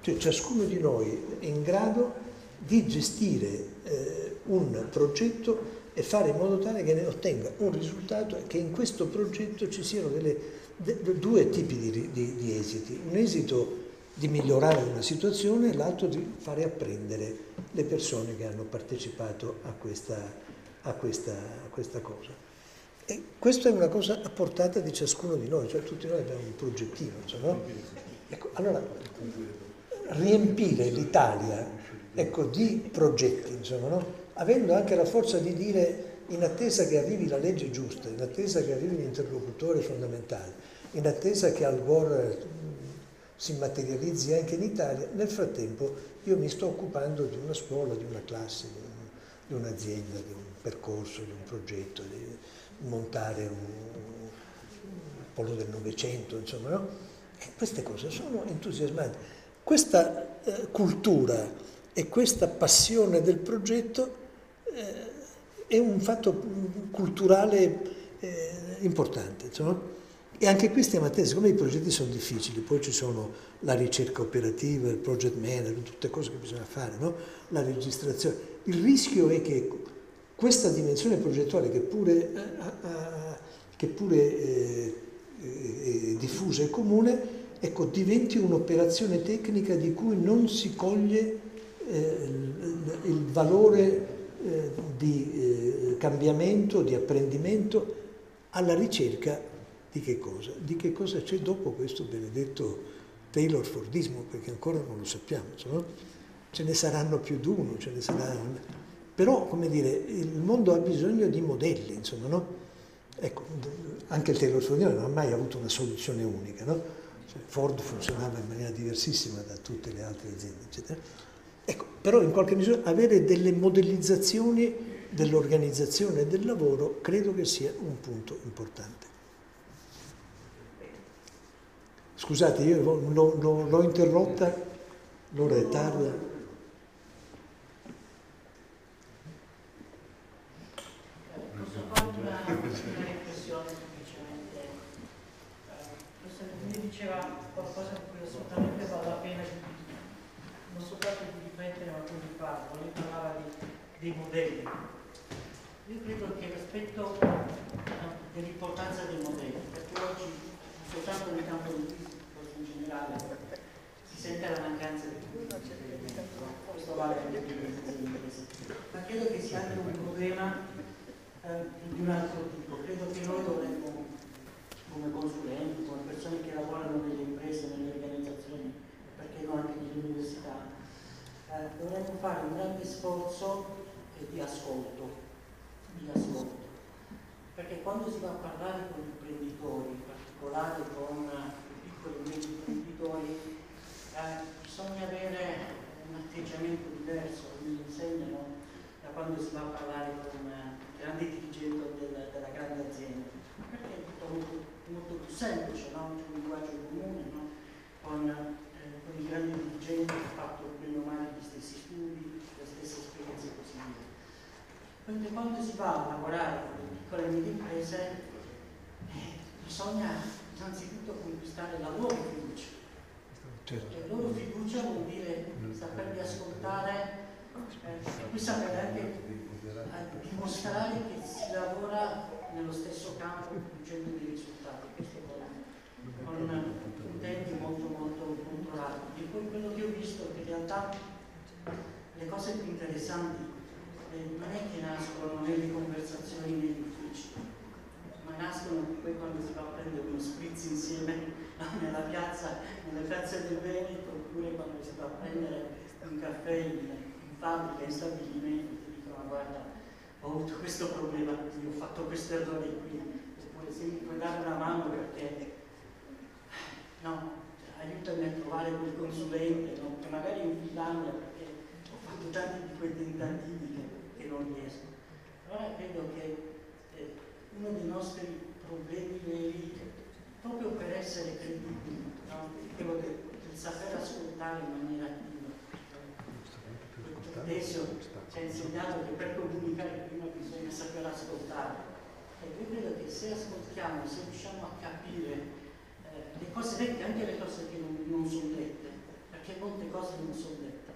Cioè ciascuno di noi è in grado di gestire eh, un progetto e fare in modo tale che ne ottenga un risultato e che in questo progetto ci siano delle due tipi di, di, di, esiti, un esito di migliorare una situazione e l'altro di fare apprendere le persone che hanno partecipato a questa, a questa, a questa cosa. E questa è una cosa a portata di ciascuno di noi, cioè tutti noi abbiamo un progettino, cioè, no? ecco, allora riempire l'Italia ecco, di progetti, insomma, no? avendo anche la forza di dire in attesa che arrivi la legge giusta, in attesa che arrivi l'interlocutore fondamentale, in attesa che Al Gore si materializzi anche in Italia, nel frattempo io mi sto occupando di una scuola, di una classe, di, un'azienda, di un percorso, di un progetto, di montare un, quello del Novecento, insomma, no? E queste cose sono entusiasmanti. Questa eh, cultura e questa passione del progetto eh, è un fatto culturale eh, importante, insomma. E anche qui stiamo attenti, siccome i progetti sono difficili, poi ci sono la ricerca operativa, il project manager, tutte cose che bisogna fare, no? la registrazione. Il rischio è che questa dimensione progettuale, che pure, eh, che pure eh, è diffusa e comune, ecco, diventi un'operazione tecnica di cui non si coglie eh, il valore eh, di eh, cambiamento, di apprendimento alla ricerca di che cosa? Di che cosa c'è dopo questo benedetto Taylor Fordismo, perché ancora non lo sappiamo, no? ce ne saranno più di uno, ce ne saranno... Però, come dire, il mondo ha bisogno di modelli, insomma, no? Ecco, anche il Taylor Fordismo non ha mai avuto una soluzione unica, no? Cioè, Ford funzionava in maniera diversissima da tutte le altre aziende, eccetera. Ecco, però in qualche misura avere delle modellizzazioni dell'organizzazione e del lavoro credo che sia un punto importante. Scusate, io l'ho interrotta, l'ora è tarda. Posso fare una, riflessione semplicemente? questo mi diceva qualcosa di cui assolutamente vale la pena di, non soltanto di riflettere ma poi di farlo. Lei parlava di, dei modelli. Io credo che rispetto dell'importanza dei modelli, perché oggi soltanto nel campo linguistico in generale si sente la mancanza di tutto, questo vale anche per le imprese, ma credo che sia anche un problema eh, di un altro tipo, credo che noi dovremmo come consulenti, come persone che lavorano nelle imprese, nelle organizzazioni, perché no anche nelle università, eh, dovremmo fare un grande sforzo di ascolto, di ascolto. Perché quando si va a parlare con gli imprenditori, particolare con i piccoli e medi imprenditori, eh, bisogna avere un atteggiamento diverso, mi insegnano da quando si va a parlare con i grandi dirigenti del, della grande azienda, perché è tutto molto, molto più semplice, no? c'è un linguaggio comune, no? con, eh, con, i grandi dirigenti che hanno fatto bene o male gli stessi studi, le stesse esperienze così via. Quindi quando si va a lavorare con le piccole e medie imprese, bisogna innanzitutto conquistare la loro fiducia. Certo. E la loro fiducia vuol dire saperli ascoltare eh, e poi sapere anche eh, dimostrare che si lavora nello stesso campo producendo dei risultati. Questo con, con tempi molto molto controllati. E poi quello che ho visto è che in realtà le cose più interessanti eh, non è che nascono nelle conversazioni negli uffici, nascono poi quando si va a prendere uno spritz insieme nella piazza, nelle piazze del Veneto, oppure quando si va a prendere un caffè in, in fabbrica, in stabilimento, ti dicono guarda, ho avuto questo problema qui, ho fatto questo errore qui, oppure se mi puoi dare una mano perché no, aiutami a trovare quel consulente, no? che magari in Finlandia perché ho fatto tanti di quei tentativi che, che non riesco. Allora credo che uno dei nostri problemi veri, proprio per essere credibili, no? del saper ascoltare in maniera attiva. Adesso ci ha insegnato che per comunicare prima bisogna saper ascoltare. E io credo che se ascoltiamo, se riusciamo a capire eh, le cose dette, anche le cose che non, non sono dette, perché molte cose non sono dette,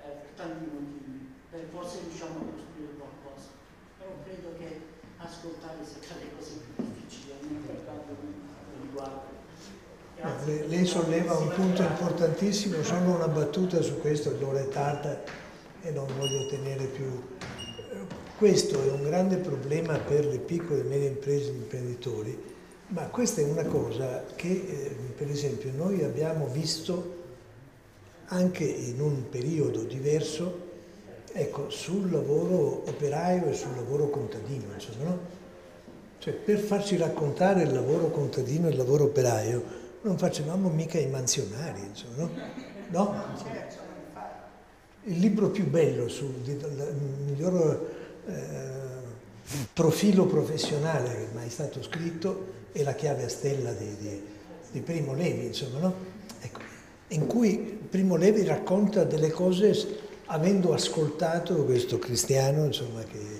eh, per tanti motivi, beh, forse riusciamo a costruire qualcosa però credo che ascoltare sia tra le cose più difficili, riguarda. Lei, solleva un punto importantissimo, solo una battuta su questo, l'ora è tarda e non voglio tenere più. Questo è un grande problema per le piccole e medie imprese e gli imprenditori, ma questa è una cosa che eh, per esempio noi abbiamo visto anche in un periodo diverso ecco, sul lavoro operaio e sul lavoro contadino, insomma, no? Cioè, per farci raccontare il lavoro contadino e il lavoro operaio non facevamo mica i manzionari, insomma, no? no? Il libro più bello, su, il miglior eh, profilo professionale che è mai stato scritto è la chiave a stella di, di, di Primo Levi, insomma, no? ecco, in cui Primo Levi racconta delle cose avendo ascoltato questo cristiano, insomma, che,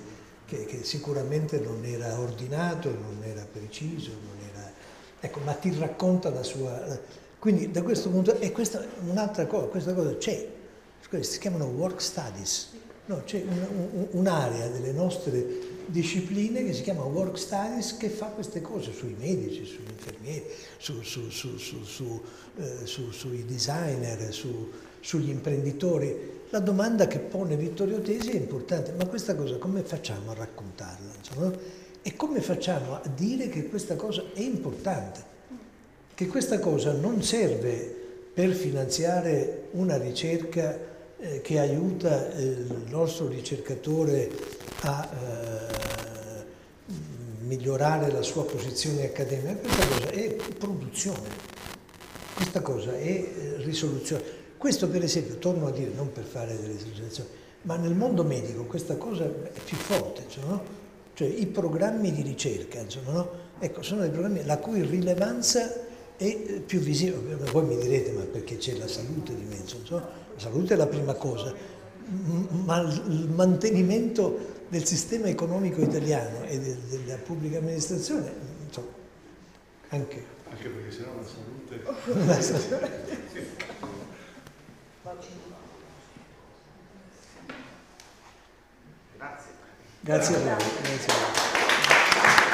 che, che sicuramente non era ordinato, non era preciso, non era, ecco, ma ti racconta la sua... Quindi da questo punto, e questa un'altra cosa, questa cosa c'è, si chiamano work studies, no, c'è un'area delle nostre discipline che si chiama Work Studies che fa queste cose sui medici, sugli infermieri, su, su, su, eh, sui designer, sugli imprenditori. La domanda che pone Vittorio Tesi è importante, ma questa cosa come facciamo a raccontarla? Insomma, e come facciamo a dire che questa cosa è importante? Che questa cosa non serve per finanziare una ricerca eh, che aiuta eh, il nostro ricercatore a eh, migliorare la sua posizione accademica, questa cosa è produzione, questa cosa è eh, risoluzione. Questo per esempio, torno a dire, non per fare delle esagerazioni, ma nel mondo medico questa cosa è più forte, cioè, no? cioè i programmi di ricerca, insomma, no? ecco, sono dei programmi la cui rilevanza è eh, più visibile. Voi mi direte, ma perché c'è la salute di mezzo? Insomma, la salute è la prima cosa, ma il mantenimento del sistema economico italiano e de, della pubblica amministrazione, insomma, anche... Anche perché sennò la salute... Grazie. Grazie a voi. Grazie a voi.